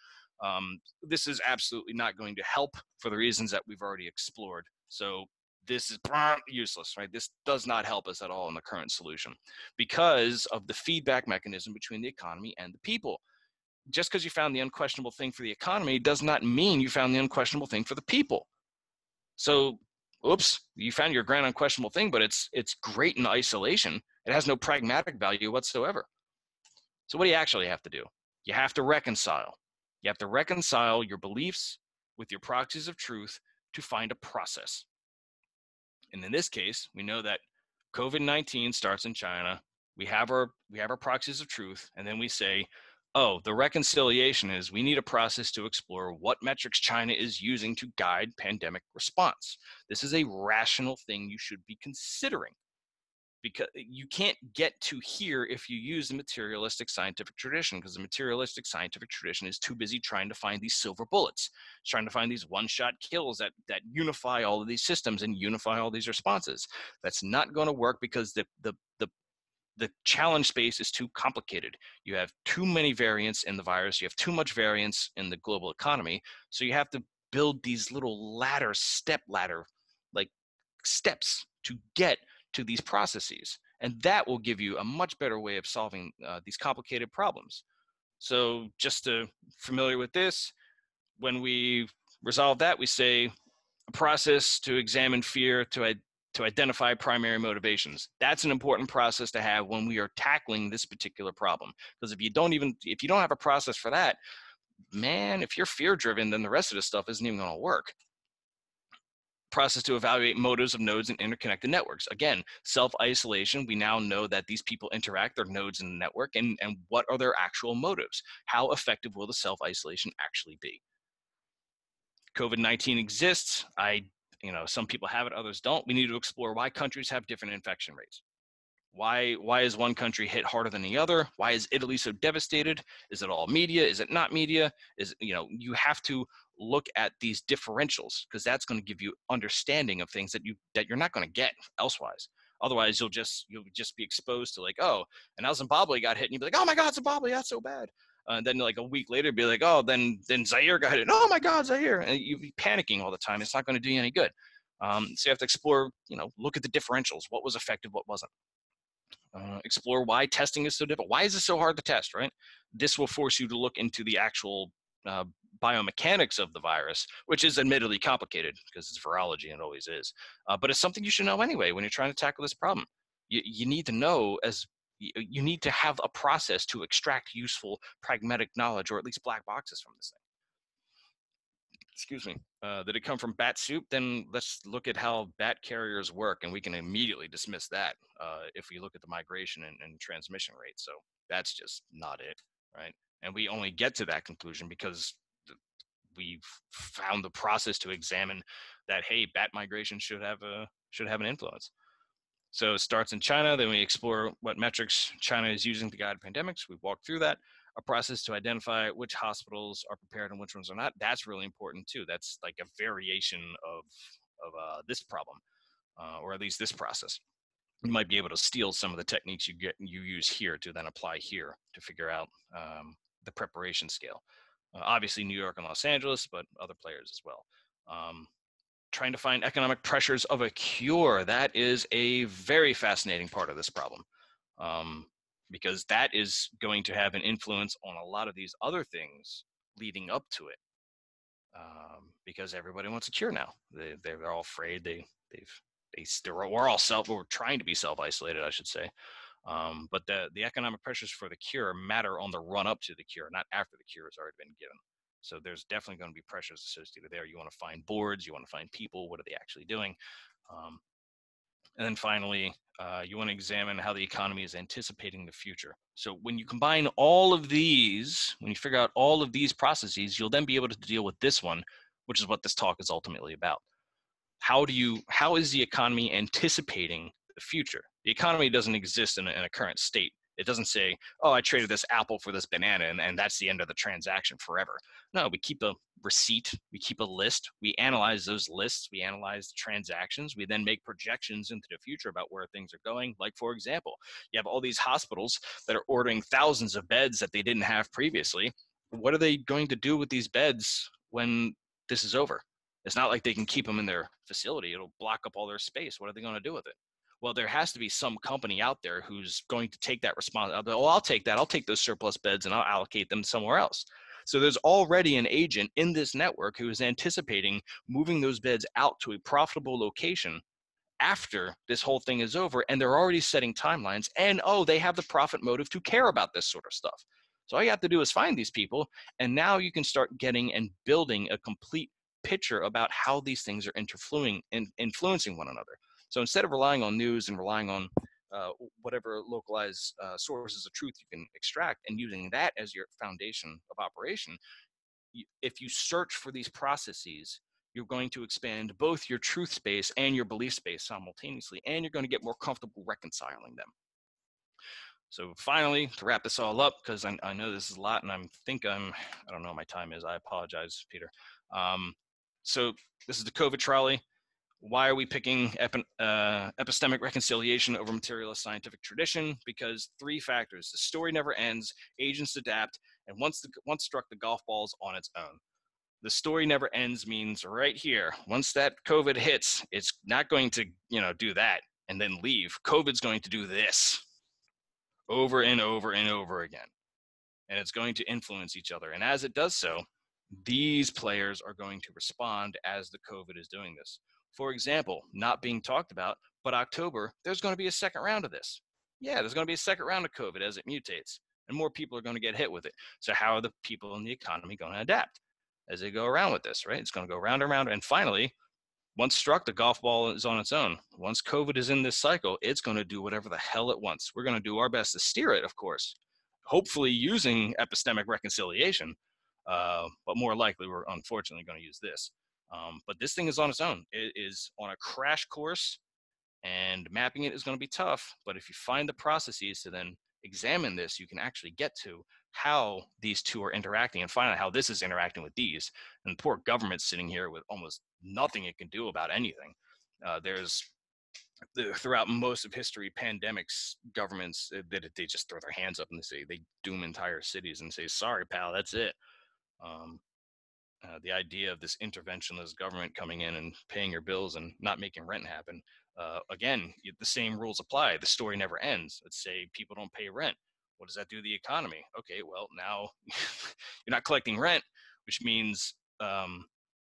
Speaker 2: Um, this is absolutely not going to help for the reasons that we've already explored. So this is useless right? This does not help us at all in the current solution because of the feedback mechanism between the economy and the people just because you found the unquestionable thing for the economy does not mean you found the unquestionable thing for the people. So, oops, you found your grand unquestionable thing, but it's it's great in isolation. It has no pragmatic value whatsoever. So, what do you actually have to do? You have to reconcile. You have to reconcile your beliefs with your proxies of truth to find a process. And in this case, we know that COVID-19 starts in China. We have our we have our proxies of truth, and then we say, oh, the reconciliation is we need a process to explore what metrics China is using to guide pandemic response. This is a rational thing you should be considering because you can't get to here if you use the materialistic scientific tradition because the materialistic scientific tradition is too busy trying to find these silver bullets trying to find these one-shot kills that that unify all of these systems and unify all these responses that's not going to work because the the the the challenge space is too complicated. You have too many variants in the virus. You have too much variance in the global economy. So you have to build these little ladder, step ladder, like steps to get to these processes. And that will give you a much better way of solving uh, these complicated problems. So just to familiar with this, when we resolve that, we say a process to examine fear, to to identify primary motivations. That's an important process to have when we are tackling this particular problem. Because if you don't even if you don't have a process for that, man, if you're fear driven, then the rest of this stuff isn't even going to work. Process to evaluate motives of nodes and interconnected networks. Again, self isolation. We now know that these people interact, their nodes in the network, and, and what are their actual motives? How effective will the self isolation actually be? COVID 19 exists. I you know some people have it others don't we need to explore why countries have different infection rates. Why why is one country hit harder than the other? Why is italy so devastated? Is it all media? Is it not media? Is you know you have to look at these differentials because that's going to give you understanding of things that you that you're not going to get elsewise. Otherwise you'll just you'll just be exposed to like oh and now zimbabwe got hit and you'll be like oh my god zimbabwe that's so bad Uh, then like a week later, be like, oh, then then Zaire got it. Oh my God, Zaire! And you'd be panicking all the time. It's not going to do you any good. Um, so you have to explore, you know, look at the differentials. What was effective, what wasn't. Uh, explore why testing is so difficult. Why is it so hard to test, right? This will force you to look into the actual uh, biomechanics of the virus, which is admittedly complicated because it's virology and it always is. Uh, but it's something you should know anyway when you're trying to tackle this problem. You, you need to know as you need to have a process to extract useful pragmatic knowledge or at least black boxes from this thing excuse me, uh, did it come from bat soup? Then let's look at how bat carriers work, and we can immediately dismiss that uh, if we look at the migration and, and transmission rate. So that's just not it, right? And we only get to that conclusion because we've found the process to examine that hey, bat migration should have a should have an influence. So it starts in China, then we explore what metrics China is using to guide pandemics. We walk through that a process to identify which hospitals are prepared and which ones are not. That's really important too. That's like a variation of of uh, this problem, uh, or at least this process. You might be able to steal some of the techniques you get you use here to then apply here to figure out um, the preparation scale. Uh, obviously, New York and Los Angeles, but other players as well. Um, trying to find economic pressures of a cure. That is a very fascinating part of this problem. Um, because that is going to have an influence on a lot of these other things leading up to it. Um, because everybody wants a cure now. They they're all afraid. They they've they they're, we're all self we're trying to be self isolated, I should say. Um, but the the economic pressures for the cure matter on the run up to the cure, not after the cure has already been given. So there's definitely going to be pressures associated there. You want to find boards, you want to find people. What are they actually doing? Um, and then finally, uh, you want to examine how the economy is anticipating the future. So when you combine all of these, when you figure out all of these processes, you'll then be able to deal with this one, which is what this talk is ultimately about. How do you, how is the economy anticipating the future? The economy doesn't exist in a, in a current state. It doesn't say, oh, I traded this apple for this banana and, and that's the end of the transaction forever. No, we keep a receipt, we keep a list, we analyze those lists, we analyze the transactions, we then make projections into the future about where things are going. Like, for example, you have all these hospitals that are ordering thousands of beds that they didn't have previously. What are they going to do with these beds when this is over? It's not like they can keep them in their facility. It'll block up all their space. What are they going to do with it? Well, there has to be some company out there who's going to take that responsibility. Oh, I'll take that. I'll take those surplus beds and I'll allocate them somewhere else. So there's already an agent in this network who is anticipating moving those beds out to a profitable location after this whole thing is over. And they're already setting timelines. And oh, they have the profit motive to care about this sort of stuff. So all you have to do is find these people. And now you can start getting and building a complete picture about how these things are interfluencing, influencing one another. So instead of relying on news and relying on uh, whatever localized uh, sources of truth you can extract and using that as your foundation of operation, if you search for these processes, you're going to expand both your truth space and your belief space simultaneously, and you're going to get more comfortable reconciling them. So finally, to wrap this all up, because I, I, know this is a lot, and I think I'm, I don't know what my time is. I apologize, Peter. Um, so this is the COVID trolley why are we picking epi- uh, epistemic reconciliation over materialist scientific tradition? Because three factors: the story never ends, agents adapt, and once the, once struck, the golf ball's on its own. The story never ends means right here. Once that COVID hits, it's not going to you know do that and then leave. COVID's going to do this over and over and over again, and it's going to influence each other. And as it does so, these players are going to respond as the COVID is doing this. For example, not being talked about, but October, there's going to be a second round of this. Yeah, there's going to be a second round of COVID as it mutates, and more people are going to get hit with it. So, how are the people in the economy going to adapt as they go around with this, right? It's going to go round and round. And finally, once struck, the golf ball is on its own. Once COVID is in this cycle, it's going to do whatever the hell it wants. We're going to do our best to steer it, of course, hopefully using epistemic reconciliation. Uh, but more likely, we're unfortunately going to use this. Um, but this thing is on its own. It is on a crash course, and mapping it is going to be tough. But if you find the processes to then examine this, you can actually get to how these two are interacting and find out how this is interacting with these. And poor government's sitting here with almost nothing it can do about anything. Uh, there's throughout most of history, pandemics, governments that they just throw their hands up and they say they doom entire cities and say, "Sorry, pal, that's it." Um, uh, the idea of this interventionist government coming in and paying your bills and not making rent happen. Uh, again, the same rules apply. The story never ends. Let's say people don't pay rent. What does that do to the economy? Okay, well now you're not collecting rent, which means um,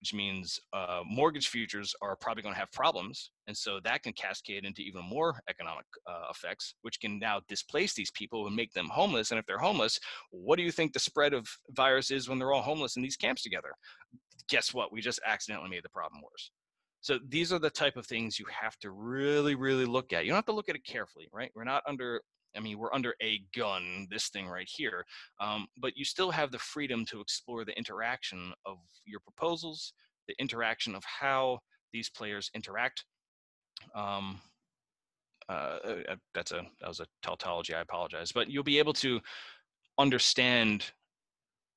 Speaker 2: which means uh, mortgage futures are probably going to have problems. And so that can cascade into even more economic uh, effects, which can now displace these people and make them homeless. And if they're homeless, what do you think the spread of virus is when they're all homeless in these camps together? Guess what? We just accidentally made the problem worse. So these are the type of things you have to really, really look at. You don't have to look at it carefully, right? We're not under I mean, we're under a gun, this thing right here, um, but you still have the freedom to explore the interaction of your proposals, the interaction of how these players interact. Um, uh, uh, uh that's a that was a tautology. I apologize, but you'll be able to understand.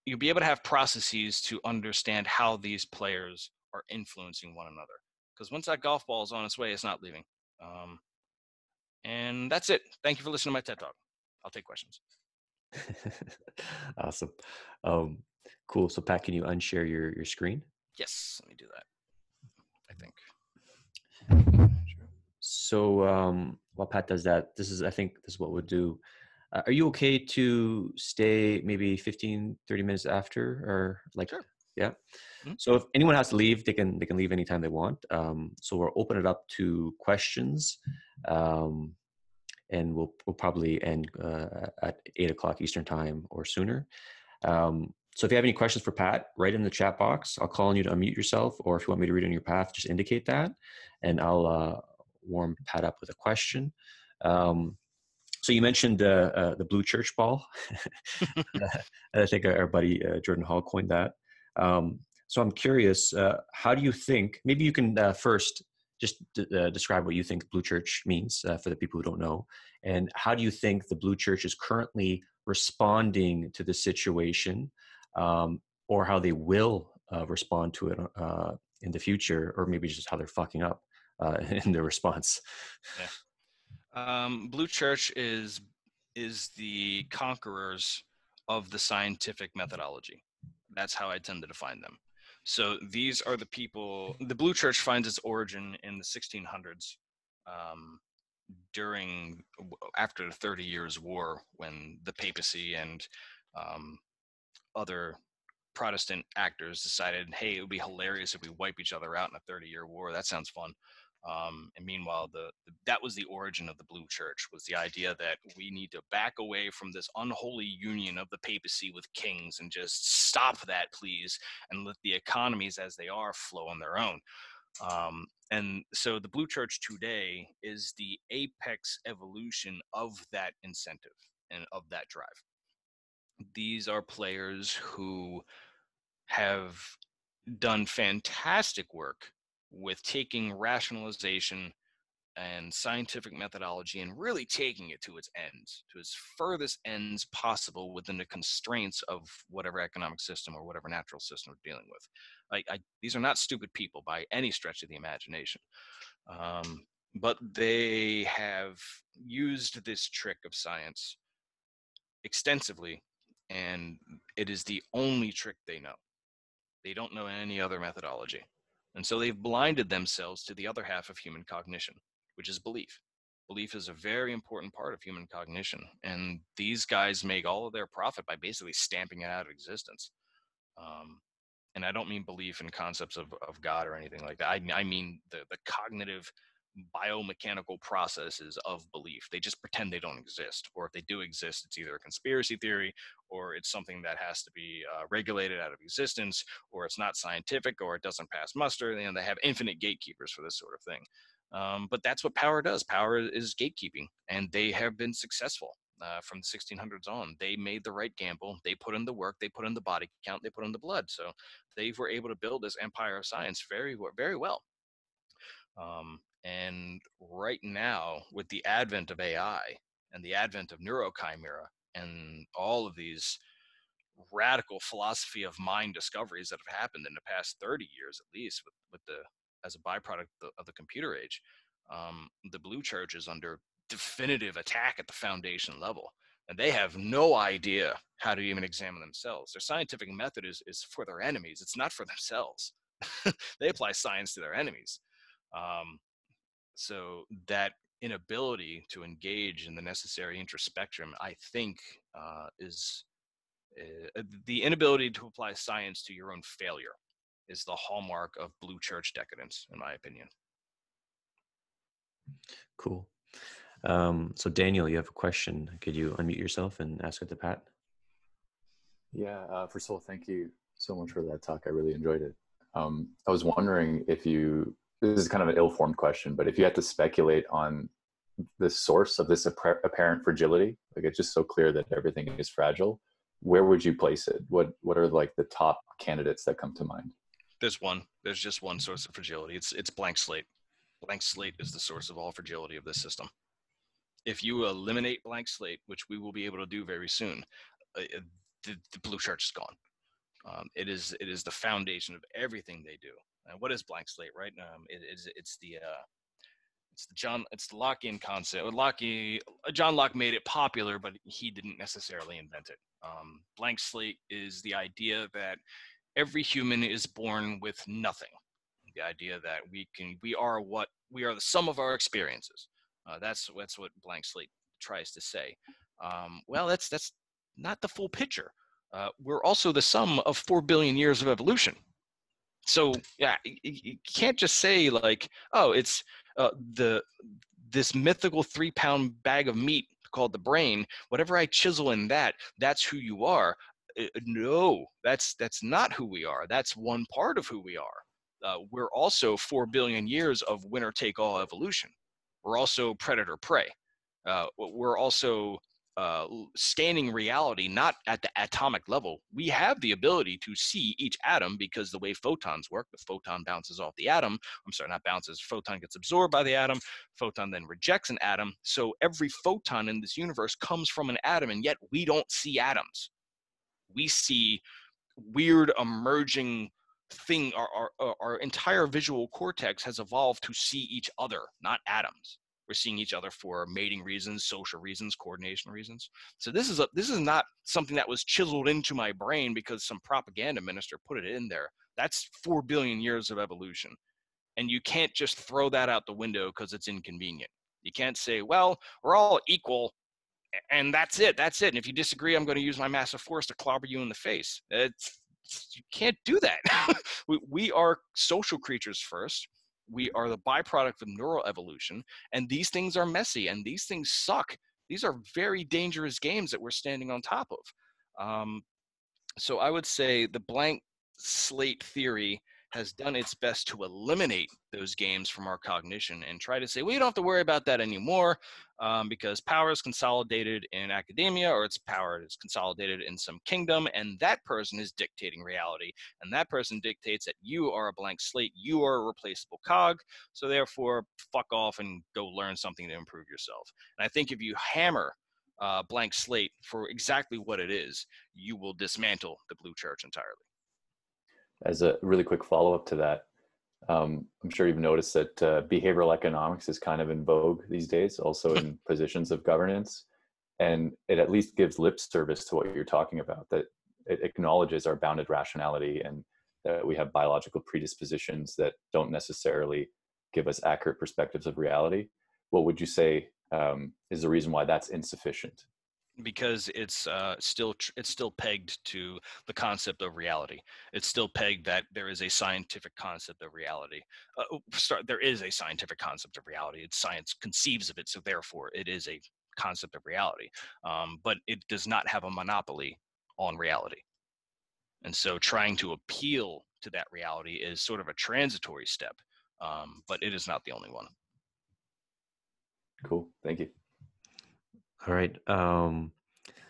Speaker 2: You'll be able to have processes to understand how these players are influencing one another. Because once that golf ball is on its way, it's not leaving. Um, and that's it. Thank you for listening to my TED Talk. I'll take questions.
Speaker 1: awesome. Um, cool. So Pat, can you unshare your, your screen?
Speaker 2: Yes, let me do that. I
Speaker 1: think. So um, while Pat does that, this is, I think this is what we'll do. Uh, are you okay to stay maybe 15, 30 minutes after or like,
Speaker 2: sure.
Speaker 1: yeah. Mm-hmm. So if anyone has to leave, they can, they can leave anytime they want. Um, so we'll open it up to questions. Um, and we'll, we'll probably end uh, at eight o'clock Eastern time or sooner. Um, so if you have any questions for Pat, write in the chat box. I'll call on you to unmute yourself, or if you want me to read on your path, just indicate that, and I'll uh, warm Pat up with a question. Um, so you mentioned uh, uh, the blue church ball. I think our buddy uh, Jordan Hall coined that. Um, so I'm curious, uh, how do you think? Maybe you can uh, first just uh, describe what you think blue church means uh, for the people who don't know and how do you think the blue church is currently responding to the situation um, or how they will uh, respond to it uh, in the future or maybe just how they're fucking up uh, in their response?
Speaker 2: Yeah. Um, blue church is is the conquerors of the scientific methodology. That's how i tend to define them so these are the people. The Blue Church finds its origin in the 1600s, um, during after the Thirty Years' War, when the papacy and um, other Protestant actors decided, hey, it would be hilarious if we wipe each other out in a 30 year war. That sounds fun. Um, and meanwhile, the, the, that was the origin of the Blue Church was the idea that we need to back away from this unholy union of the papacy with kings and just stop that, please, and let the economies as they are flow on their own. Um, and so the Blue Church today is the apex evolution of that incentive and of that drive. These are players who have done fantastic work with taking rationalization and scientific methodology and really taking it to its ends, to its furthest ends possible within the constraints of whatever economic system or whatever natural system we're dealing with. I, I, these are not stupid people by any stretch of the imagination. Um, but they have used this trick of science extensively, and it is the only trick they know. They don't know any other methodology. And so they've blinded themselves to the other half of human cognition, which is belief. Belief is a very important part of human cognition. And these guys make all of their profit by basically stamping it out of existence. Um, and I don't mean belief in concepts of, of God or anything like that. I, I mean the, the cognitive biomechanical processes of belief. They just pretend they don't exist. Or if they do exist, it's either a conspiracy theory or it's something that has to be uh, regulated out of existence or it's not scientific or it doesn't pass muster. You know, they have infinite gatekeepers for this sort of thing. Um, but that's what power does. Power is gatekeeping, and they have been successful. Uh, from the 1600s on. They made the right gamble. They put in the work. They put in the body count. They put in the blood. So they were able to build this empire of science very, very well. Um, and right now, with the advent of AI and the advent of neurochimera and all of these radical philosophy of mind discoveries that have happened in the past 30 years, at least, with, with the as a byproduct of the, of the computer age, Um, the Blue Church is under definitive attack at the foundation level, and they have no idea how to even examine themselves. Their scientific method is, is for their enemies, it's not for themselves. they apply science to their enemies. Um, so that inability to engage in the necessary introspection, I think, uh, is uh, the inability to apply science to your own failure is the hallmark of blue church decadence, in my opinion.
Speaker 1: Cool. Um, so, Daniel, you have a question. Could you unmute yourself and ask it to Pat?
Speaker 3: Yeah. Uh, first of all, thank you so much for that talk. I really enjoyed it. Um, I was wondering if you, this is kind of an ill formed question, but if you had to speculate on the source of this apparent fragility, like it's just so clear that everything is fragile, where would you place it? What, what are like the top candidates that come to mind?
Speaker 2: There's one. There's just one source of fragility. It's it's blank slate. Blank slate is the source of all fragility of this system. If you eliminate blank slate, which we will be able to do very soon, uh, uh the, the, blue church is gone. Um, it is it is the foundation of everything they do. And what is blank slate, right? Um, it is it's the uh, it's the John it's the Lockean concept. Locke uh, John Locke made it popular, but he didn't necessarily invent it. Um, blank slate is the idea that every human is born with nothing. The idea that we can, we are what we are the sum of our experiences. Uh, that's that's what blank slate tries to say. Um, well, that's that's not the full picture. Uh, we're also the sum of four billion years of evolution. So yeah, you can't just say like, oh, it's uh, the this mythical three pound bag of meat called the brain. Whatever I chisel in that, that's who you are. Uh, no, that's that's not who we are. That's one part of who we are. Uh, we're also four billion years of winner take all evolution. We're also predator prey. Uh, we're also uh, scanning reality not at the atomic level. We have the ability to see each atom because the way photons work, the photon bounces off the atom. I'm sorry, not bounces, photon gets absorbed by the atom, photon then rejects an atom. So every photon in this universe comes from an atom, and yet we don't see atoms we see weird emerging thing our, our, our entire visual cortex has evolved to see each other not atoms we're seeing each other for mating reasons social reasons coordination reasons so this is a this is not something that was chiseled into my brain because some propaganda minister put it in there that's 4 billion years of evolution and you can't just throw that out the window because it's inconvenient you can't say well we're all equal and that's it. That's it. And if you disagree, I'm going to use my massive force to clobber you in the face. It's, you can't do that. we, we are social creatures first. We are the byproduct of neural evolution, and these things are messy and these things suck. These are very dangerous games that we're standing on top of. Um, so I would say the blank slate theory has done its best to eliminate those games from our cognition and try to say we don't have to worry about that anymore um, because power is consolidated in academia or its power is consolidated in some kingdom and that person is dictating reality and that person dictates that you are a blank slate you are a replaceable cog so therefore fuck off and go learn something to improve yourself. And i think if you hammer uh, blank slate for exactly what it is you will dismantle the blue church entirely
Speaker 3: as a really quick follow up to that, um, I'm sure you've noticed that uh, behavioral economics is kind of in vogue these days, also in positions of governance. And it at least gives lip service to what you're talking about, that it acknowledges our bounded rationality and that we have biological predispositions that don't necessarily give us accurate perspectives of reality. What would you say um, is the reason why that's insufficient?
Speaker 2: Because it's uh, still tr- it's still pegged to the concept of reality. It's still pegged that there is a scientific concept of reality. Uh, oh, start, there is a scientific concept of reality. It's science conceives of it, so therefore it is a concept of reality. Um, but it does not have a monopoly on reality. And so trying to appeal to that reality is sort of a transitory step, um, but it is not the only one.
Speaker 3: Cool. Thank you.
Speaker 1: All right. Um,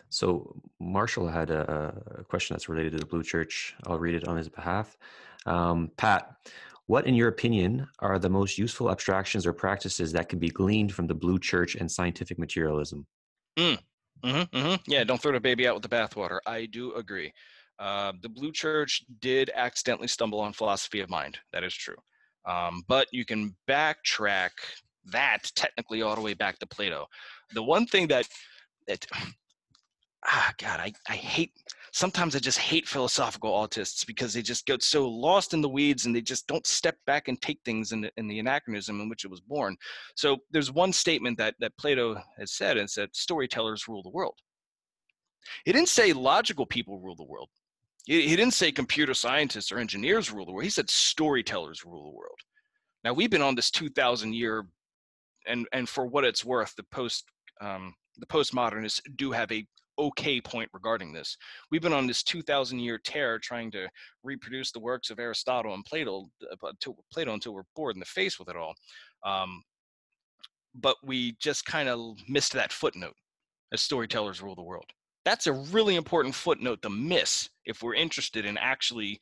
Speaker 1: so Marshall had a, a, question that's related to the Blue Church. I'll read it on his behalf. Um, Pat, what, in your opinion, are the most useful abstractions or practices that can be gleaned from the Blue Church and scientific materialism?
Speaker 2: Mm. Mm-hmm, mm-hmm. Yeah, don't throw the baby out with the bathwater. I do agree. Uh, the Blue Church did accidentally stumble on philosophy of mind. That is true. Um, but you can backtrack that technically all the way back to Plato. The one thing that that ah God, I, I hate sometimes I just hate philosophical autists because they just get so lost in the weeds and they just don't step back and take things in the, in the anachronism in which it was born. So there's one statement that that Plato has said and said storytellers rule the world. He didn't say logical people rule the world. He, he didn't say computer scientists or engineers rule the world. He said storytellers rule the world. Now we've been on this 2,000 year, and and for what it's worth, the post um, the postmodernists do have a okay point regarding this. We've been on this 2,000 year tear trying to reproduce the works of Aristotle and Plato, uh, until, Plato until we're bored in the face with it all. Um, but we just kind of missed that footnote as storytellers rule the world. That's a really important footnote to miss if we're interested in actually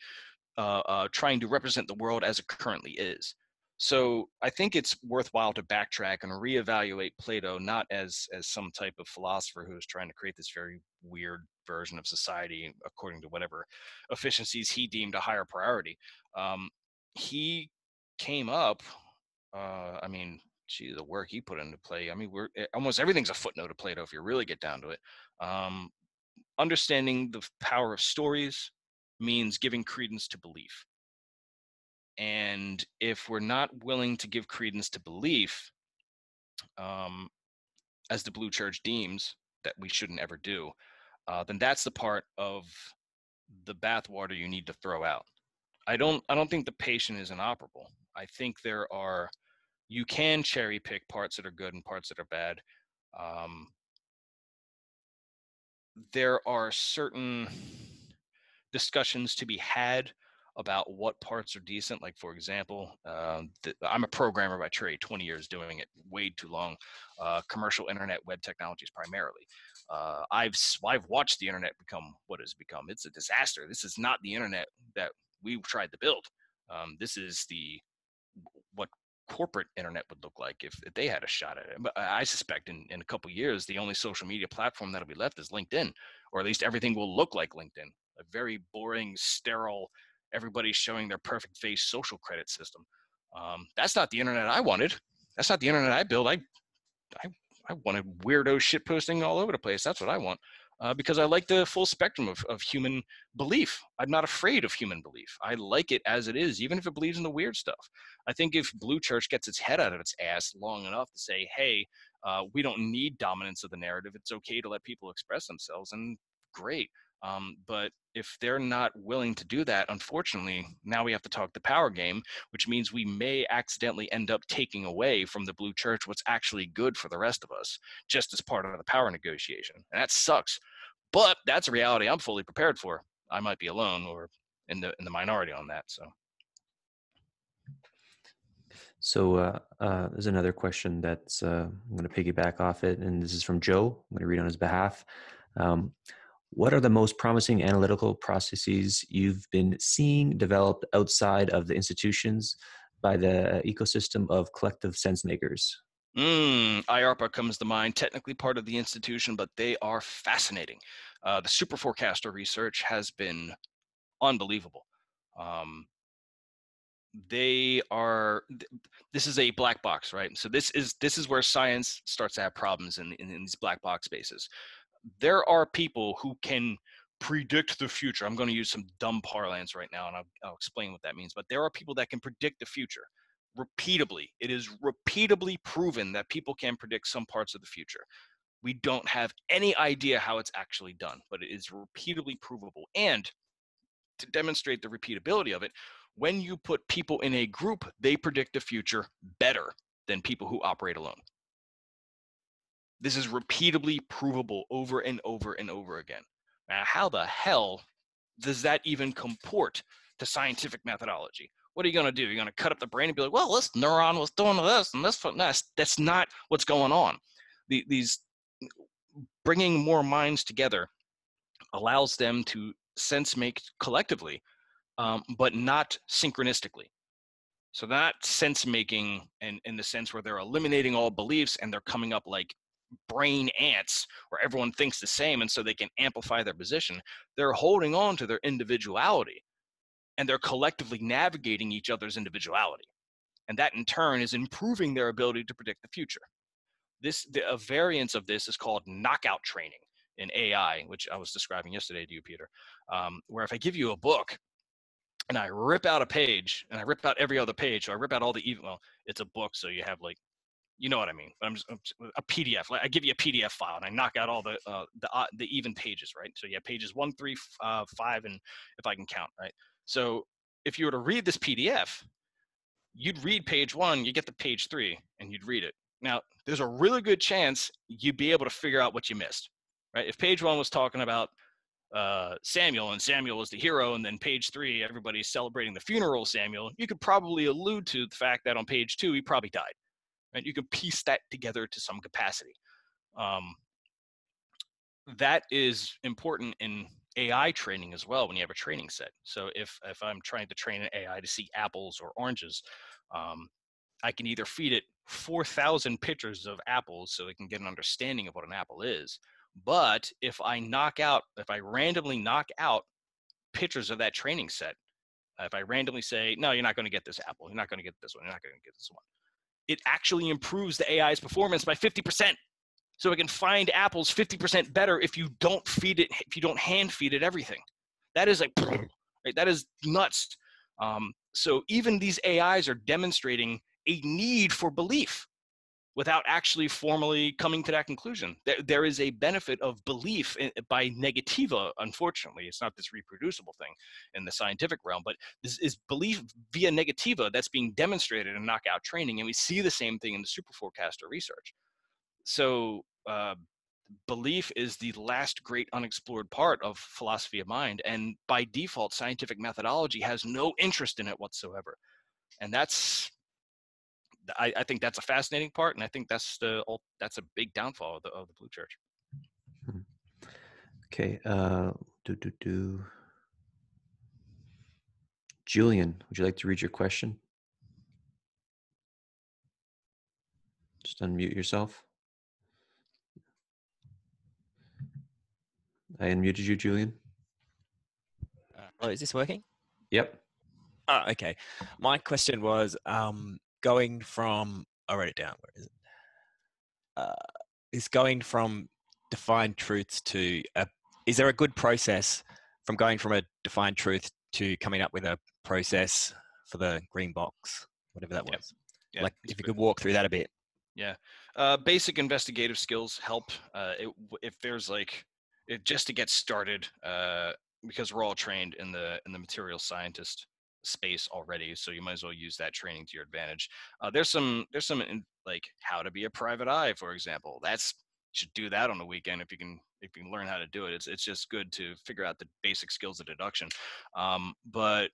Speaker 2: uh, uh, trying to represent the world as it currently is. So I think it's worthwhile to backtrack and reevaluate Plato not as as some type of philosopher who is trying to create this very weird version of society according to whatever efficiencies he deemed a higher priority. Um, he came up. Uh, I mean, gee, the work he put into play. I mean, we're eh, almost everything's a footnote of Plato if you really get down to it. Um, understanding the power of stories means giving credence to belief and if we're not willing to give credence to belief, um, as the Blue Church deems that we shouldn't ever do, uh, then that's the part of the bathwater you need to throw out. I don't. I don't think the patient is inoperable. I think there are. You can cherry pick parts that are good and parts that are bad. Um, there are certain discussions to be had about what parts are decent. Like for example, um, I'm a programmer by trade, 20 years doing it, way too long. Uh, commercial internet web technologies primarily. Uh, I've I've watched the internet become what it's become. It's a disaster. This is not the internet that we tried to build. Um, this is the what corporate internet would look like if, if, they had a shot at it. But I suspect in, in a couple years, the only social media platform that'll be left is LinkedIn, or at least everything will look like LinkedIn. A very boring, sterile, everybody's showing their perfect face social credit system. Um, that's not the internet I wanted. That's not the internet I built. I, I, I wanted weirdo shit posting all over the place. That's what I want. Uh, because I like the full spectrum of, of human belief. I'm not afraid of human belief. I like it as it is, even if it believes in the weird stuff. I think if Blue Church gets its head out of its ass long enough to say, hey, uh, we don't need dominance of the narrative, it's okay to let people express themselves, and great. Um, but if they're not willing to do that, unfortunately, now we have to talk the power game, which means we may accidentally end up taking away from the blue church what's actually good for the rest of us, just as part of the power negotiation. And that sucks. But that's a reality I'm fully prepared for. I might be alone or in the in the minority on that. So.
Speaker 1: So uh, uh, there's another question that's uh, I'm going to piggyback off it, and this is from Joe. I'm going to read on his behalf. Um, what are the most promising analytical processes you've been seeing developed outside of the institutions by the ecosystem of collective sense makers?
Speaker 2: Mm, IARPA comes to mind, technically part of the institution, but they are fascinating. Uh, the super forecaster research has been unbelievable. Um, they are this is a black box right so this is this is where science starts to have problems in, in, in these black box spaces there are people who can predict the future. I'm going to use some dumb parlance right now, and I'll, I'll, explain what that means. But there are people that can predict the future repeatably. It is repeatably proven that people can predict some parts of the future. We don't have any idea how it's actually done, but it is repeatably provable. And to demonstrate the repeatability of it, when you put people in a group, they predict the future better than people who operate alone. This is repeatably provable over and over and over again. Now, how the hell does that even comport to scientific methodology? What are you going to do? You're going to cut up the brain and be like, well, this neuron was doing this and this. That's, that's not what's going on. The, these bringing more minds together allows them to sense make collectively, um, but not synchronistically. So not sense making in, in the sense where they're eliminating all beliefs and they're coming up like brain ants where everyone thinks the same and so they can amplify their position they're holding on to their individuality and they're collectively navigating each other's individuality and that in turn is improving their ability to predict the future. This the, a variance of this is called knockout training in AI, which I was describing yesterday to you, Peter. Um, where if I give you a book and I rip out a page and I rip out every other page, so I rip out all the even well, it's a book, so you have like you know what I mean. Just, I'm just, a PDF. Like I give you a PDF file and I knock out all the uh, the uh, the even pages, right? So have pages one, three, uh, five, and if I can count, right? So if you were to read this PDF, you'd read page one, you get the page three, and you'd read it. Now, there's a really good chance you'd be able to figure out what you missed, right? If page one was talking about uh, Samuel and Samuel was the hero, and then page three, everybody's celebrating the funeral of Samuel, you could probably allude to the fact that on page two, he probably died right? You can piece that together to some capacity. Um, that is important in AI training as well when you have a training set. So if if I'm trying to train an AI to see apples or oranges, um, I can either feed it 4,000 pictures of apples so it can get an understanding of what an apple is. But if I knock out, if I randomly knock out pictures of that training set, if I randomly say, no, you're not going to get this apple, you're not going to get this one, you're not going to get this one, it actually improves the AI's performance by 50%. So it can find apples 50% better if you don't feed it, if you don't hand feed it everything. That is like, right? that is nuts. Um, so even these AIs are demonstrating a need for belief without actually formally coming to that conclusion. There, there is a benefit of belief in, by negativa, unfortunately. It's not this reproducible thing in the scientific realm, but this is belief via negativa that's being demonstrated in knockout training. And we see the same thing in the super forecaster research. So, uh, belief is the last great unexplored part of philosophy of mind. And by default, scientific methodology has no interest in it whatsoever. And that's I, I, think that's a fascinating part, and I think that's the that's a big downfall of the, of the Blue Church.
Speaker 1: Hmm. Okay, uh, do do do. Julian, would you like to read your question? Just unmute yourself. I unmuted you, Julian.
Speaker 4: Uh, oh, is this working?
Speaker 1: Yep.
Speaker 4: Oh, okay. My question was um, going from I wrote it down. Where is it? Uh, is going from defined truths to a, is there a good process from going from a defined truth to coming up with a process for the green box, whatever that was? Yeah, like if you could walk through that a bit.
Speaker 2: Yeah, uh, basic investigative skills help. Uh, it, if there's like it, just to get started, uh, because we're all trained in the in the material scientist space already so you might as well use that training to your advantage. Uh, there's some there's some in, like how to be a private eye for example. That's should do that on the weekend if you can if you can learn how to do it. It's, it's just good to figure out the basic skills of deduction. Um, but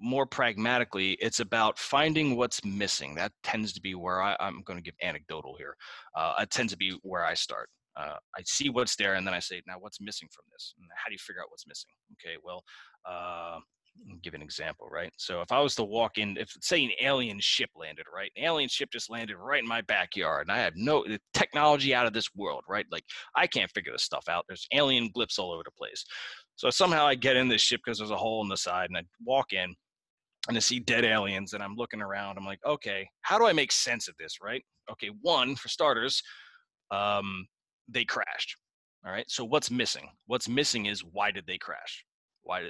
Speaker 2: more pragmatically it's about finding what's missing. That tends to be where I, i'm going to give anecdotal here. Uh, it tends to be where i start. Uh, I see what's there, and then I say, now what's missing from this? And how do you figure out what's missing? Okay, well, uh, give an example, right? So if I was to walk in, if say an alien ship landed, right? An alien ship just landed right in my backyard, and I have no technology out of this world, right? Like I can't figure this stuff out. There's alien blips all over the place. So somehow I get in this ship because there's a hole in the side, and I walk in, and I see dead aliens, and I'm looking around. I'm like, okay, how do I make sense of this, right? Okay, one for starters, um, they crashed. All right. So what's missing? What's missing is why did they crash? Why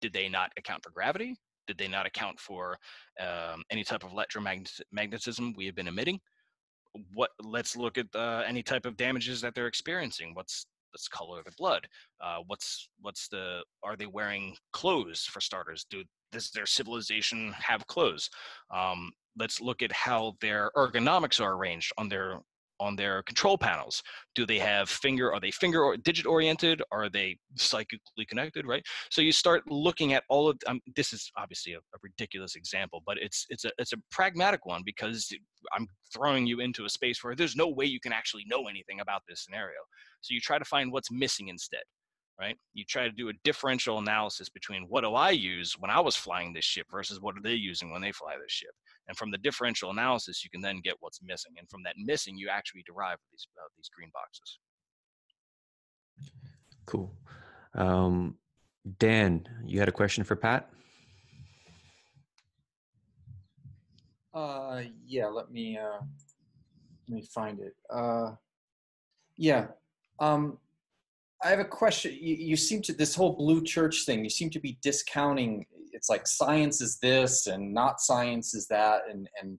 Speaker 2: did they not account for gravity? Did they not account for um, any type of electromagnetism we have been emitting? What? Let's look at uh, any type of damages that they're experiencing. What's the color of the blood? Uh, what's what's the? Are they wearing clothes for starters? Do does their civilization have clothes? Um, let's look at how their ergonomics are arranged on their on their control panels. Do they have finger are they finger or digit oriented? Are they psychically connected right? So you start looking at all of um, this is obviously a, a, ridiculous example but it's it's a it's a pragmatic one because i'm throwing you into a space where there's no way you can actually know anything about this scenario. So you try to find what's missing instead right? You try to do a differential analysis between what do I use when I was flying this ship versus what are they using when they fly this ship. And from the differential analysis, you can then get what's missing. And from that missing, you actually derive these uh, these green boxes.
Speaker 1: Cool. Um, Dan, you had a question for Pat?
Speaker 5: Uh, yeah. Let me uh, let me find it. Uh, yeah. Um, I have a question. You, you seem to this whole blue church thing. You seem to be discounting. It's like science is this and not science is that, and and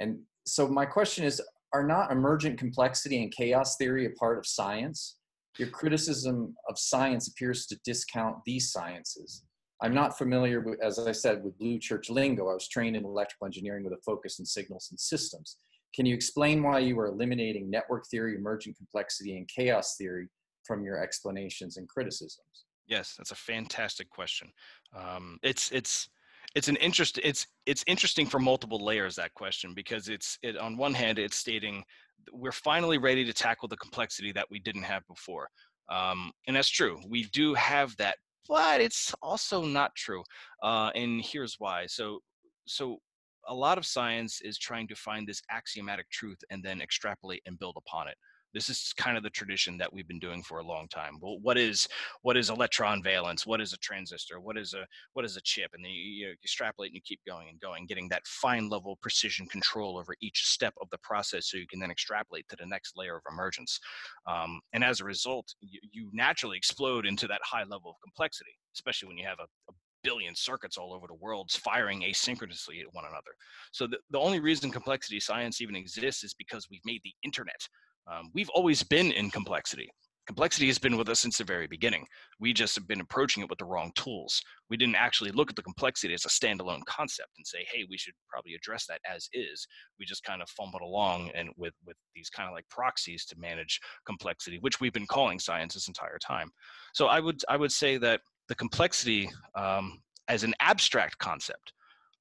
Speaker 5: and so my question is: Are not emergent complexity and chaos theory a part of science? Your criticism of science appears to discount these sciences. I'm not familiar with, as I said, with blue church lingo. I was trained in electrical engineering with a focus in signals and systems. Can you explain why you are eliminating network theory, emergent complexity, and chaos theory from your explanations and criticisms?
Speaker 2: Yes, that's a fantastic question. Um, it's it's it's an interest it's it's interesting for multiple layers that question because it's it on one hand it's stating we're finally ready to tackle the complexity that we didn't have before um, and that's true we do have that but it's also not true. Uh, and here's why. So, so a lot of science is trying to find this axiomatic truth and then extrapolate and build upon it this is kind of the tradition that we've been doing for a long time. Well what is what is electron valence? What is a transistor? What is a what is a chip? And then you, you extrapolate and you keep going and going getting that fine level precision control over each step of the process so you can then extrapolate to the next layer of emergence. Um, and as a result you, you, naturally explode into that high level of complexity especially when you have a, a billion circuits all over the world firing asynchronously at one another. So the, the only reason complexity science even exists is because we've made the internet um, we've always been in complexity. Complexity has been with us since the very beginning. We just have been approaching it with the wrong tools. We didn't actually look at the complexity as a standalone concept and say, hey, we should probably address that as is. We just kind of fumbled along and with, with these kind of like proxies to manage complexity, which we've been calling science this entire time. So I would I would say that the complexity um, as an abstract concept,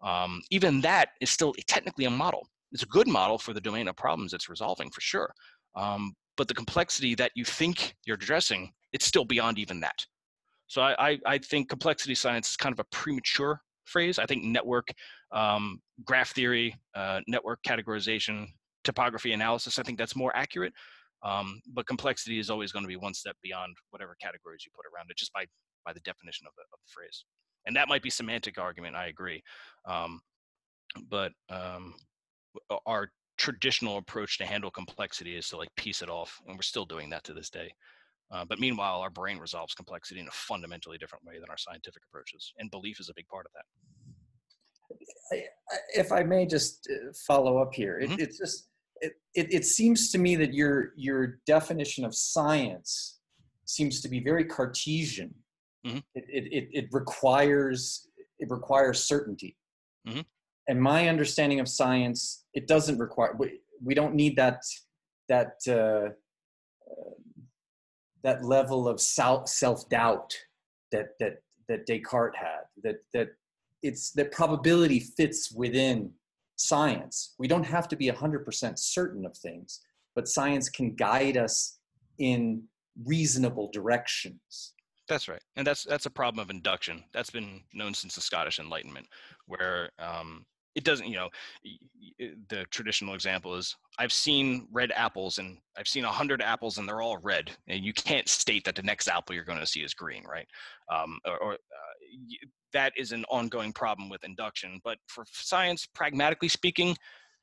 Speaker 2: um, even that is still technically a model. It's a good model for the domain of problems it's resolving for sure. Um, but the complexity that you think you're addressing, it's still beyond even that. So I, I, I think complexity science is kind of a premature phrase. I think network, um, graph theory, uh, network categorization, topography analysis, I think that's more accurate. Um, but complexity is always going to be one step beyond whatever categories you put around it, just by by the definition of the, of the phrase. And that might be semantic argument. I agree, um, but um, our traditional approach to handle complexity is to like piece it off and we're still doing that to this day. Uh, but meanwhile our brain resolves complexity in a fundamentally different way than our scientific approaches and belief is a big part of that.
Speaker 5: If i may just uh, follow up here mm-hmm. it, it's just it, it, it seems to me that your your definition of science seems to be very cartesian. Mm-hmm. it, it, it requires it requires certainty. Mm-hmm and my understanding of science, it doesn't require. We, we don't need that that uh, uh, that level of self doubt that that that Descartes had. That that it's that probability fits within science. We don't have to be hundred percent certain of things, but science can guide us in reasonable directions.
Speaker 2: That's right, and that's that's a problem of induction. That's been known since the Scottish Enlightenment, where um, it doesn't you know the traditional example is i've seen red apples and i've seen a hundred apples and they're all red and you can't state that the next apple you're going to see is green right? Um, or, or uh, that is an ongoing problem with induction but for science pragmatically speaking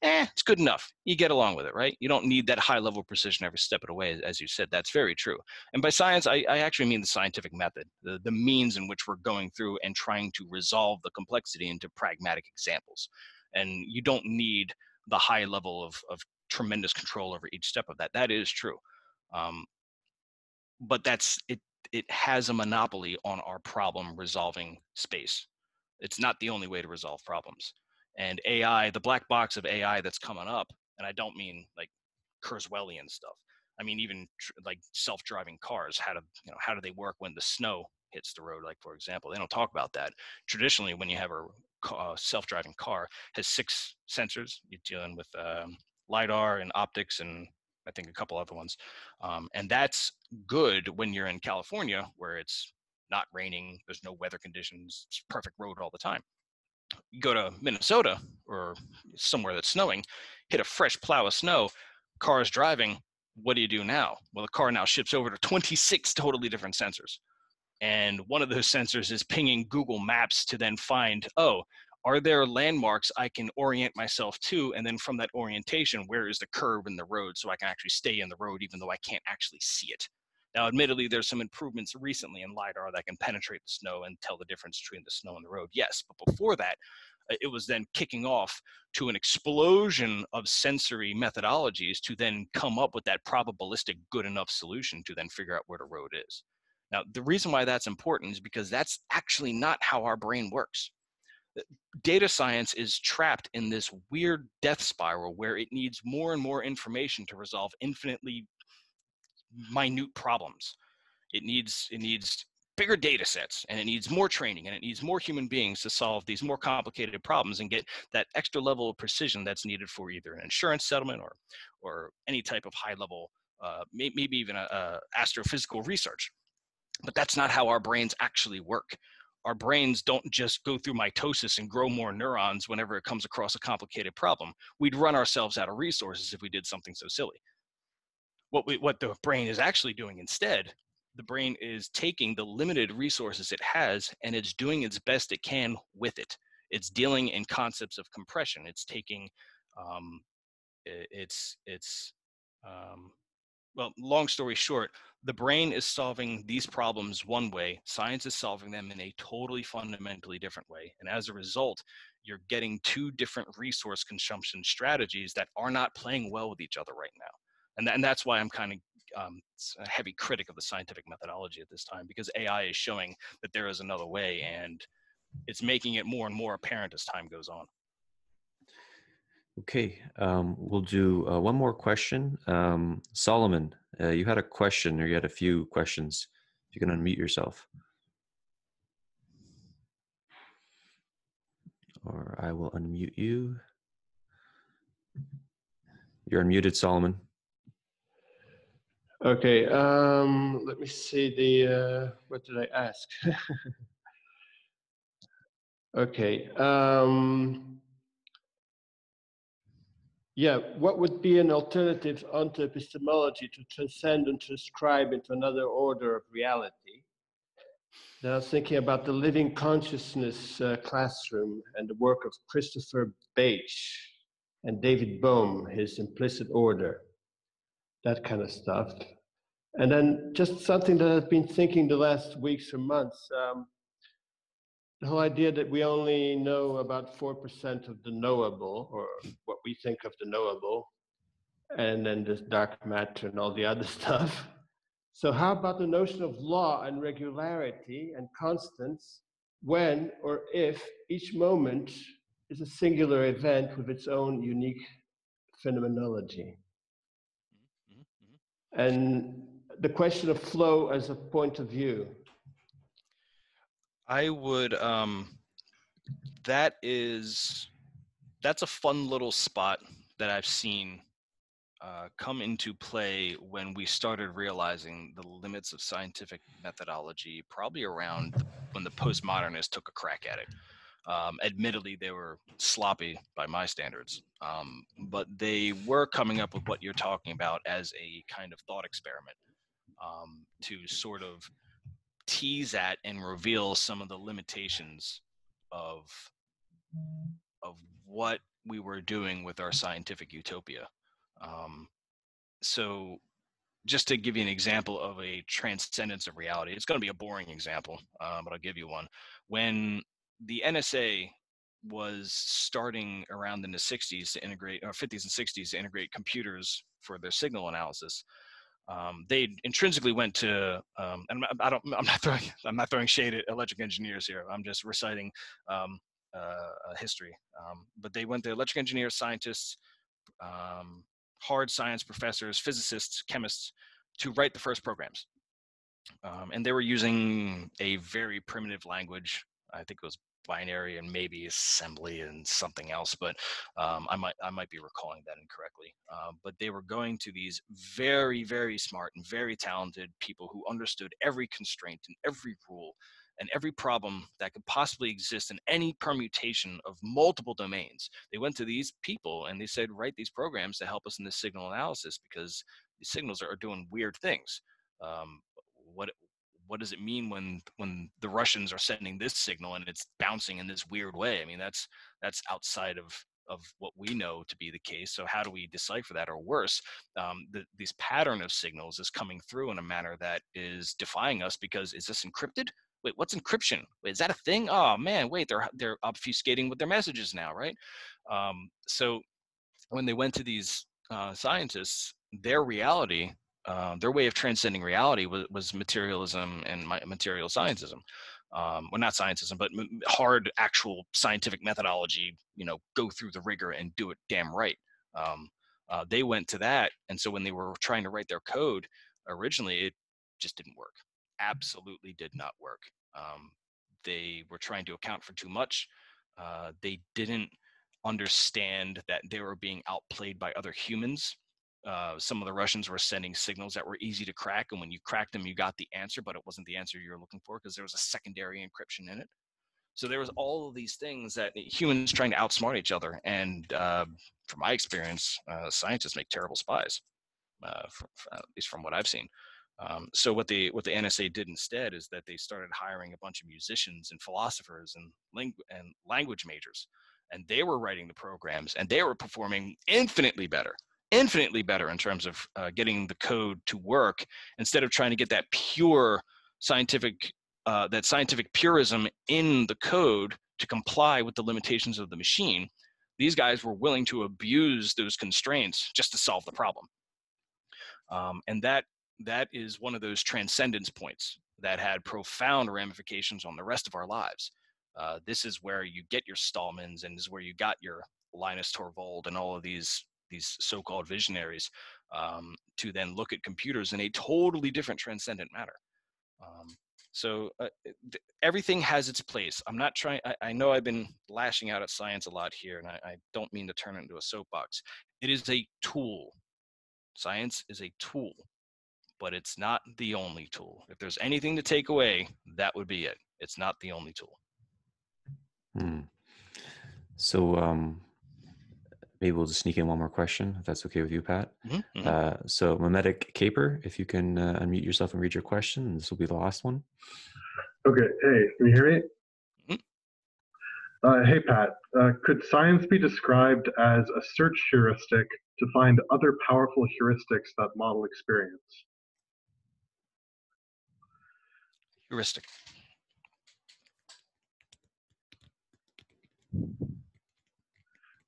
Speaker 2: eh, it's good enough. You get along with it, right? You don't need that high level precision every step of the way, as you said. That's very true. And by science, I, I actually mean the scientific method, the, the means in which we're going through and trying to resolve the complexity into pragmatic examples. And you don't need the high level of, of tremendous control over each step of that. That is true. Um, but that's it it has a monopoly on our problem resolving space. It's not the only way to resolve problems and AI, the black box of AI that's coming up, and I don't mean like Kurzweilian stuff. I mean even tr- like self-driving cars. How do you know how do they work when the snow hits the road? Like for example, they don't talk about that. Traditionally, when you have a uh, self-driving car, has six sensors. You're dealing with um, lidar and optics and I think a couple other ones, um, and that's good when you're in California where it's not raining, there's no weather conditions, perfect road all the time go to Minnesota or somewhere that's snowing, hit a fresh plow of snow, car is driving. What do you do now? Well, the car now ships over to 26 totally different sensors. And one of those sensors is pinging Google Maps to then find, oh, are there landmarks I can orient myself to? And then from that orientation, where is the curve in the road so I can actually stay in the road even though I can't actually see it? Now, admittedly, there's some improvements recently in LiDAR that can penetrate the snow and tell the difference between the snow and the road. Yes, but before that, uh, it was then kicking off to an explosion of sensory methodologies to then come up with that probabilistic good enough solution to then figure out where the road is. Now, the reason why that's important is because that's actually not how our brain works data science is trapped in this weird death spiral where it needs more and more information to resolve infinitely minute problems. It needs it needs bigger data sets and it needs more training and it needs more human beings to solve these more complicated problems and get that extra level of precision that's needed for either an insurance settlement or or any type of high level uh, maybe even a, a astrophysical research but that's not how our brains actually work our brains don't just go through mitosis and grow more neurons whenever it comes across a complicated problem. We'd run ourselves out of resources if we did something so silly. What, we, what the brain is actually doing instead, the brain is taking the limited resources it has and it's doing its best it can with it. It's dealing in concepts of compression. It's taking, um, it's, it's, um, well, long story short, the brain is solving these problems one way, science is solving them in a totally fundamentally different way. And as a result, you're getting two different resource consumption strategies that are not playing well with each other right now. And, and that's why I'm kind of um, a heavy critic of the scientific methodology at this time because AI is showing that there is another way and it's making it more and more apparent as time goes on.
Speaker 1: Okay, um, we'll do uh, one more question. Um, Solomon, uh, you had a question or you had a few questions. If you can unmute yourself. Or I will unmute you. You're unmuted, Solomon.
Speaker 6: Okay, um, let me see the, uh, what did I ask? okay, um, yeah, what would be an alternative onto epistemology to transcend and transcribe into another order of reality? Then I was thinking about the living consciousness uh, classroom and the work of Christopher Bache and David Bohm, his implicate order, that kind of stuff. And then just something that I've been thinking the last weeks or months. Um, the whole idea that we only know about 4% of the knowable, or what we think of the knowable, and then this dark matter and all the other stuff. So, how about the notion of law and regularity and constants when or if each moment is a singular event with its own unique phenomenology? Mm-hmm. And the question of flow as a point of view.
Speaker 2: I would um that is that's a fun little spot that I've seen uh, come into play when we started realizing the limits of scientific methodology, probably around when the postmodernists took a crack at it. Um, admittedly, they were sloppy by my standards, um, but they were coming up with what you're talking about as a kind of thought experiment um, to sort of tease at and reveal some of the limitations of of what we were doing with our scientific utopia. Um, so, just to give you an example of a transcendence of reality, it's going to be a boring example, uh, but I'll give you one. When the NSA was starting around in the 60s to integrate, or 50s and 60s to integrate computers for their signal analysis, um, they intrinsically went to um, and I don't I'm not throwing I'm not throwing shade at electric engineers here. I'm just reciting um, uh, history. Um, but they went to electric engineers, scientists, um, hard science professors, physicists, chemists to write the first programs. Um, and they were using a very primitive language. I think it was binary and maybe assembly and something else, but um, I might I might be recalling that incorrectly. Uh, but they were going to these very very smart and very talented people who understood every constraint and every rule and every problem that could possibly exist in any permutation of multiple domains. They went to these people and they said, write these programs to help us in this signal analysis because these signals are doing weird things. Um, what what does it mean when when the Russians are sending this signal and it's bouncing in this weird way? I mean, that's that's outside of of what we know to be the case. So how do we decipher that, or worse, um, the, this pattern of signals is coming through in a manner that is defying us because is this encrypted? Wait, what's encryption? Wait, is that a thing? Oh man, wait, they're they're obfuscating with their messages now, right? Um, so when they went to these uh, scientists, their reality uh, their way of transcending reality was, was materialism and material scientism. Um, well, not scientism, but hard actual scientific methodology. You know, go through the rigor and do it damn right. Um, uh, they went to that, and so when they were trying to write their code originally, it just didn't work. Absolutely did not work. Um, they were trying to account for too much. Uh, they didn't understand that they were being outplayed by other humans uh, some of the Russians were sending signals that were easy to crack, and when you cracked them, you got the answer, but it wasn't the answer you were looking for because there was a secondary encryption in it. So there was all of these things that humans trying to outsmart each other, and uh, from my experience, uh, scientists make terrible spies, uh, from, at least from what I've seen. Um, so what the what the NSA did instead is that they started hiring a bunch of musicians and philosophers and, ling- and language majors, and they were writing the programs, and they were performing infinitely better infinitely better in terms of uh, getting the code to work instead of trying to get that pure scientific uh, that scientific purism in the code to comply with the limitations of the machine. These guys were willing to abuse those constraints just to solve the problem. Um, and that that is one of those transcendence points that had profound ramifications on the rest of our lives. Uh, this is where you get your Stallmans and is where you got your Linus Torvald and all of these these so-called visionaries um, to then look at computers in a totally different transcendent manner. Um, so uh, th- everything has its place. I'm not trying. I, I, know I've been lashing out at science a lot here, and I, I don't mean to turn it into a soapbox. It is a tool. Science is a tool, but it's not the only tool. If there's anything to take away, that would be it. It's not the only tool.
Speaker 1: Hmm. So, um, maybe we'll just sneak in one more question, if that's okay with you, Pat. Mm-hmm, mm-hmm. Uh, so, Memetic Caper, if you can uh, unmute yourself and read your question, this will be the last one.
Speaker 7: Okay. Hey, can you hear me? Mm-hmm. Uh, hey, Pat. Uh, could science be described as a search heuristic to find other powerful heuristics that model experience?
Speaker 2: Heuristic.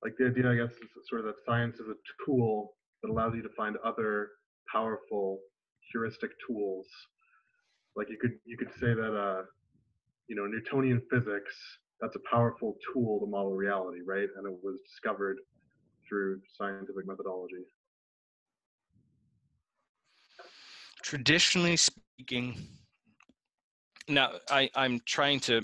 Speaker 7: Like the idea, I guess, is sort of that science is a tool that allows you to find other powerful heuristic tools. Like you could you could say that uh, you know Newtonian physics that's a powerful tool to model reality, right? And it was discovered through scientific methodology.
Speaker 2: Traditionally speaking, now I, I'm trying to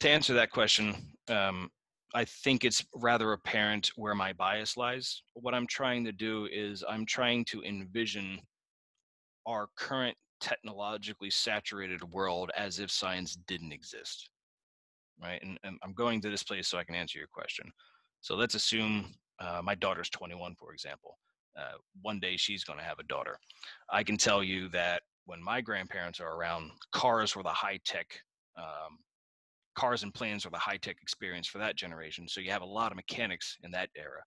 Speaker 2: to answer that question. Um, I think it's rather apparent where my bias lies. What I'm trying to do is I'm trying to envision our current technologically saturated world as if science didn't exist. Right. And, and I'm going to this place so I can answer your question. So let's assume uh, my daughter's 21, for example. Uh, one day she's going to have a daughter. I can tell you that when my grandparents are around, cars were the high tech um, cars and planes are the high tech experience for that generation. So you have a lot of mechanics in that era.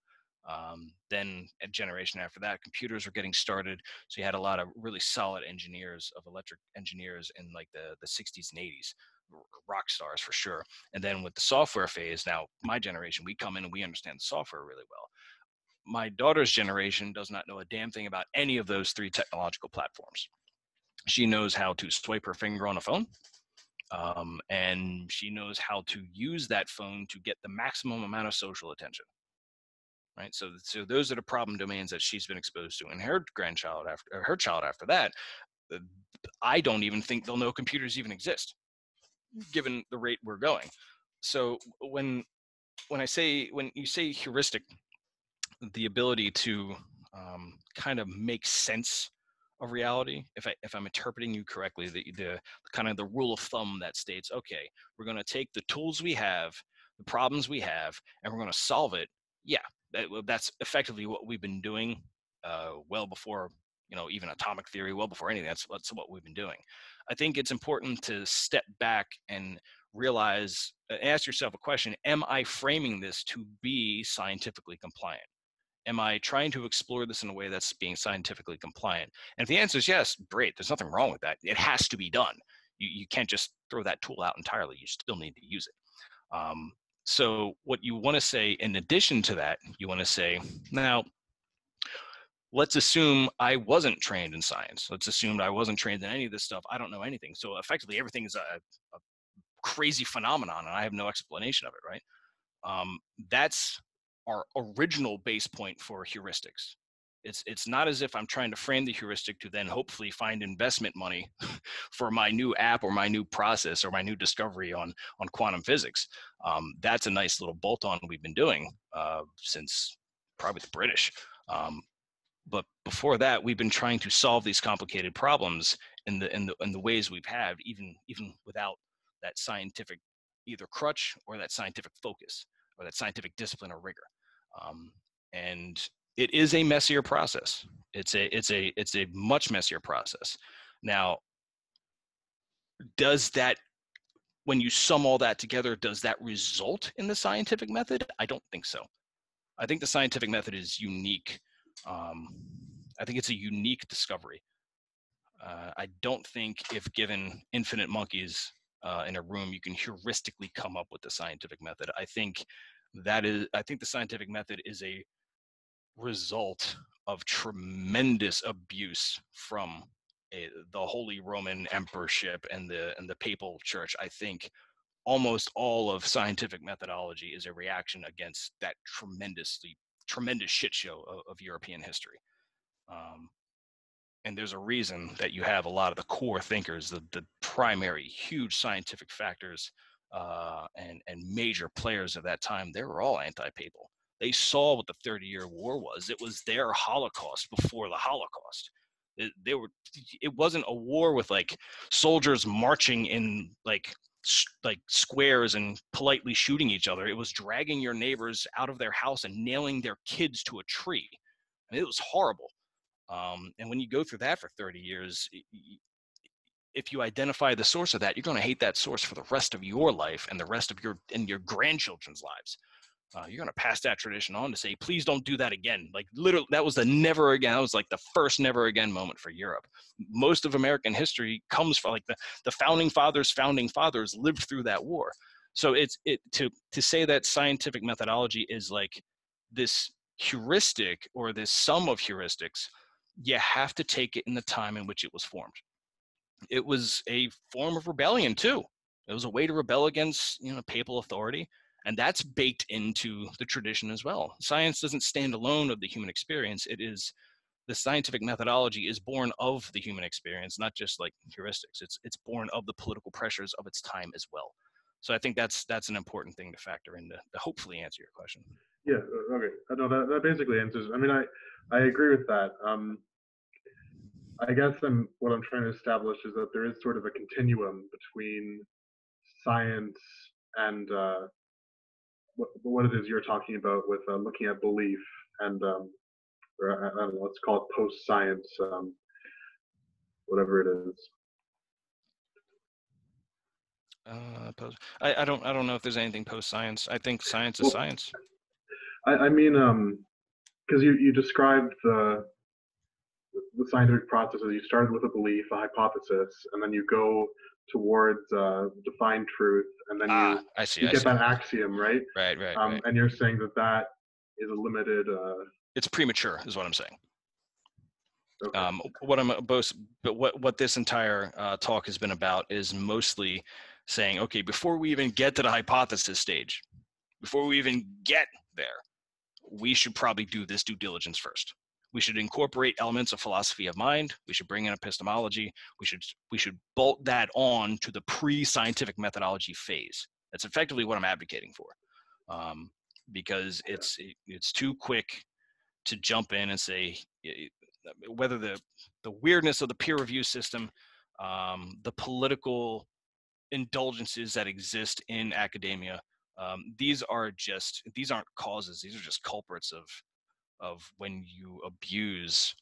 Speaker 2: Um, then a generation after that, computers were getting started. So you had a lot of really solid engineers of electric engineers in like the, the 60s and 80s, rock stars for sure. And then with the software phase, now my generation, we come in and we understand the software really well. My daughter's generation does not know a damn thing about any of those three technological platforms. She knows how to swipe her finger on a phone um, and she knows how to use that phone to get the maximum amount of social attention. Right? So so those are the problem domains that she's been exposed to and her grandchild after her child after that uh, i don't even think they'll know computers even exist given the rate we're going. So when when i say when you say heuristic the ability to um, kind of make sense of reality if i if i'm interpreting you correctly the, the kind of the rule of thumb that states okay we're going to take the tools we have the problems we have and we're going to solve it yeah that, that's effectively what we've been doing uh, well before you know even atomic theory well before anything that's that's what we've been doing. I think it's important to step back and realize uh, ask yourself a question am i framing this to be scientifically compliant am i trying to explore this in a way that's being scientifically compliant and if the answer is yes great there's nothing wrong with that it has to be done you, you can't just throw that tool out entirely you still need to use it um, so what you want to say in addition to that you want to say now let's assume I wasn't trained in science. Let's assume I wasn't trained in any of this stuff. I don't know anything. So effectively, everything is a, a crazy phenomenon, and I have no explanation of it. Right? Um, that's our original base point for heuristics. It's it's not as if I'm trying to frame the heuristic to then hopefully find investment money for my new app or my new process or my new discovery on on quantum physics. Um, that's a nice little bolt on we've been doing uh, since probably the British. Um, but before that we've been trying to solve these complicated problems in the in the in the ways we've had even even without that scientific either crutch or that scientific focus or that scientific discipline or rigor um, and it is a messier process. It's a it's a it's a much messier process. Now does that when you sum all that together does that result in the scientific method? I don't think so. I think the scientific method is unique. Um, I think it's a unique discovery. Uh, I don't think if given infinite monkeys uh, in a room, you can heuristically come up with the scientific method. I think that is, I think the scientific method is a result of tremendous abuse from a, the Holy Roman Emperorship and the and the Papal Church. I think almost all of scientific methodology is a reaction against that tremendously tremendous shit show of, of European history. Um, and there's a reason that you have a lot of the core thinkers, the, the primary huge scientific factors uh, and, and major players of that time, they were all anti-papal. They saw what the 30 year war was. It was their Holocaust before the Holocaust. It, they were, it wasn't a war with like soldiers marching in like like squares and politely shooting each other. It was dragging your neighbors out of their house and nailing their kids to a tree. it was horrible. Um, and when you go through that for 30 years, if you identify the source of that, you're going to hate that source for the rest of your life and the rest of your and your grandchildren's lives uh, you're going to pass that tradition on to say, please don't do that again. Like literally, that was the never again. That was like the first never again moment for Europe. Most of American history comes from like the, the founding fathers, founding fathers lived through that war. So it's it to to say that scientific methodology is like this heuristic or this sum of heuristics. You have to take it in the time in which it was formed. It was a form of rebellion too. It was a way to rebel against you know papal authority and that's baked into the tradition as well. Science doesn't stand alone of the human experience. It is the scientific methodology is born of the human experience not just like heuristics. It's it's born of the political pressures of its time as well. So i think that's that's an important thing to factor in to, to hopefully answer your question.
Speaker 7: Yeah uh, okay. No that, that basically answers i mean i i agree with that. Um i guess i'm what i'm trying to establish is that there is sort of a continuum between science and uh, what, what it is you're talking about with uh, looking at belief and um, or I, don't know, let's call it post science, um, whatever it is.
Speaker 2: Uh, post. I, I don't I don't know if there's anything post science. I think science is well, science.
Speaker 7: I, I mean, um, because you you described the the scientific process is you started with a belief, a hypothesis, and then you go towards uh, defined truth, and then ah, you,
Speaker 2: I see,
Speaker 7: you
Speaker 2: I
Speaker 7: get that axiom, right?
Speaker 2: Right, right,
Speaker 7: um,
Speaker 2: right.
Speaker 7: And you're saying that that is a limited. Uh,
Speaker 2: it's premature, is what I'm saying.
Speaker 7: Okay.
Speaker 2: Um, what I'm both, but what what this entire uh, talk has been about is mostly saying, okay, before we even get to the hypothesis stage, before we even get there, we should probably do this due diligence first we should incorporate elements of philosophy of mind. We should bring in epistemology. We should we should bolt that on to the pre-scientific methodology phase. That's effectively what i'm advocating for um, because it's it's too quick to jump in and say whether the the weirdness of the peer review system um, the political indulgences that exist in academia um, these are just these aren't causes. These are just culprits of of when you abuse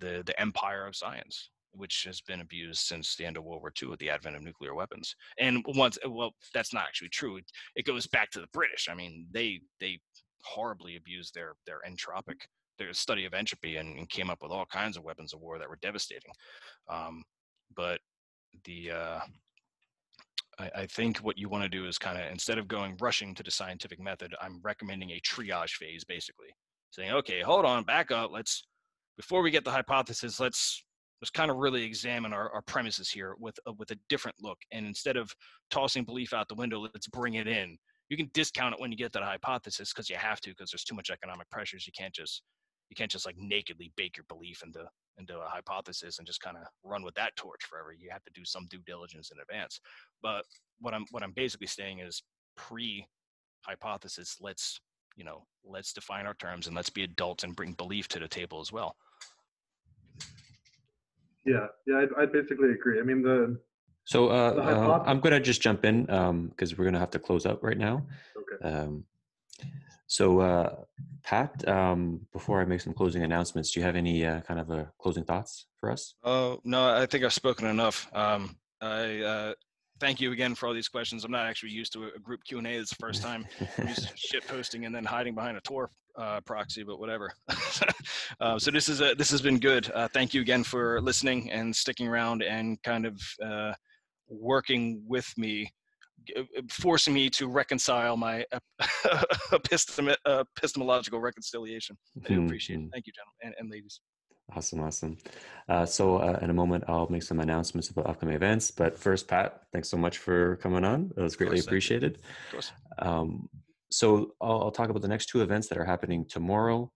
Speaker 2: the the empire of science which has been abused since the end of World War II with the advent of nuclear weapons. And once, well, that's not actually true. It, it goes back to the British. I mean, they they horribly abused their their entropic their study of entropy and, and came up with all kinds of weapons of war that were devastating. Um, but the uh, I, I think what you want to do is kind of instead of going rushing to the scientific method, I'm recommending a triage phase, basically saying, okay, hold on, back up. Let's before we get the hypothesis, let's let's kind of really examine our, our premises here with a, with a different look. And instead of tossing belief out the window, let's bring it in. You can discount it when you get that hypothesis because you have to because there's too much economic pressures. You can't just you can't just like nakedly bake your belief into into a hypothesis and just kind of run with that torch forever. You have to do some due diligence in advance. But what I'm what I'm basically saying is pre hypothesis, let's you know, let's define our terms and let's be adults and bring belief to the table as well.
Speaker 7: Yeah, yeah, I, I basically agree. I mean, the
Speaker 1: so uh, uh, I'm going to just jump in because um, we're going to have to close up right now.
Speaker 7: Okay.
Speaker 1: Um, so, uh, Pat, um, before I make some closing announcements, do you have any uh, kind of uh, closing thoughts for us?
Speaker 2: Oh no, I think I've spoken enough. Um, I uh, thank you again for all these questions. I'm not actually used to a group Q and A. It's the first time I'm used to shit posting and then hiding behind a Tor uh, proxy, but whatever. uh, so this is a, this has been good. Uh, thank you again for listening and sticking around and kind of uh, working with me, uh, forcing me to reconcile my epistem- epistemological reconciliation. I do appreciate it. Thank you, gentlemen and, and ladies.
Speaker 1: Awesome, awesome. Uh, so, uh, in a moment, I'll make some announcements about upcoming events. But first, Pat, thanks so much for coming on. It was greatly appreciated.
Speaker 2: Of course.
Speaker 1: Um, so, I'll, I'll, talk about the next two events that are happening tomorrow.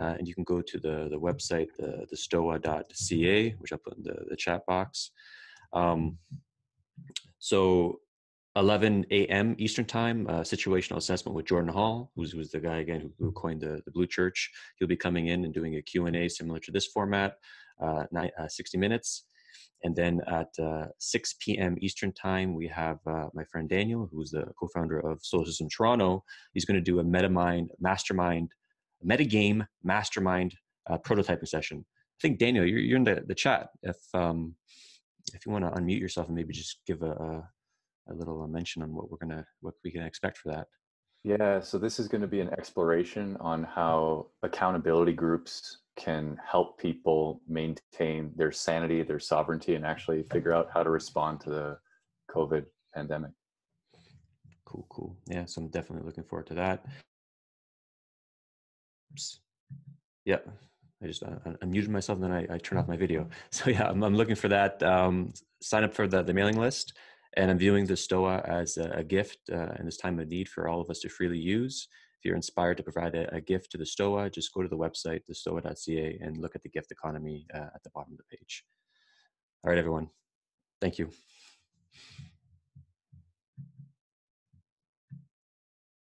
Speaker 1: Uh, and you can go to the, the website, the, the stoa.ca, which I'll put in the, the chat box. Um, so, 11 a.m. Eastern Time, uh, situational assessment with Jordan Hall, who's, who's the guy again who, who coined the, the Blue Church. He'll be coming in and doing a Q&A similar to this format, uh, uh, 60 minutes. And then at uh, 6 p.m. Eastern Time, we have uh, my friend Daniel, who's the co-founder of System Toronto. He's going to do a MetaMind mastermind, metagame mastermind uh, prototyping session. I think Daniel, you're, you're in the, the chat. If um, if you want to unmute yourself and maybe just give a, a a little uh, mention on what we're gonna what we can expect for that.
Speaker 3: Yeah, so this is going to be an exploration on how accountability groups can help people maintain their sanity, their sovereignty, and actually figure out how to respond to the COVID pandemic.
Speaker 1: Cool, cool. Yeah, so I'm definitely looking forward to that. Oops. Yeah, I just uh, unmuted myself and then I, I turned off my video. So yeah, I'm, I'm looking for that. Um, sign up for the, the mailing list. And I'm viewing the STOA as a, a gift uh, in this time of need for all of us to freely use. If you're inspired to provide a, a gift to the STOA, just go to the website, thestoa.ca, and look at the gift economy uh, at the bottom of the page. All right, everyone. Thank you.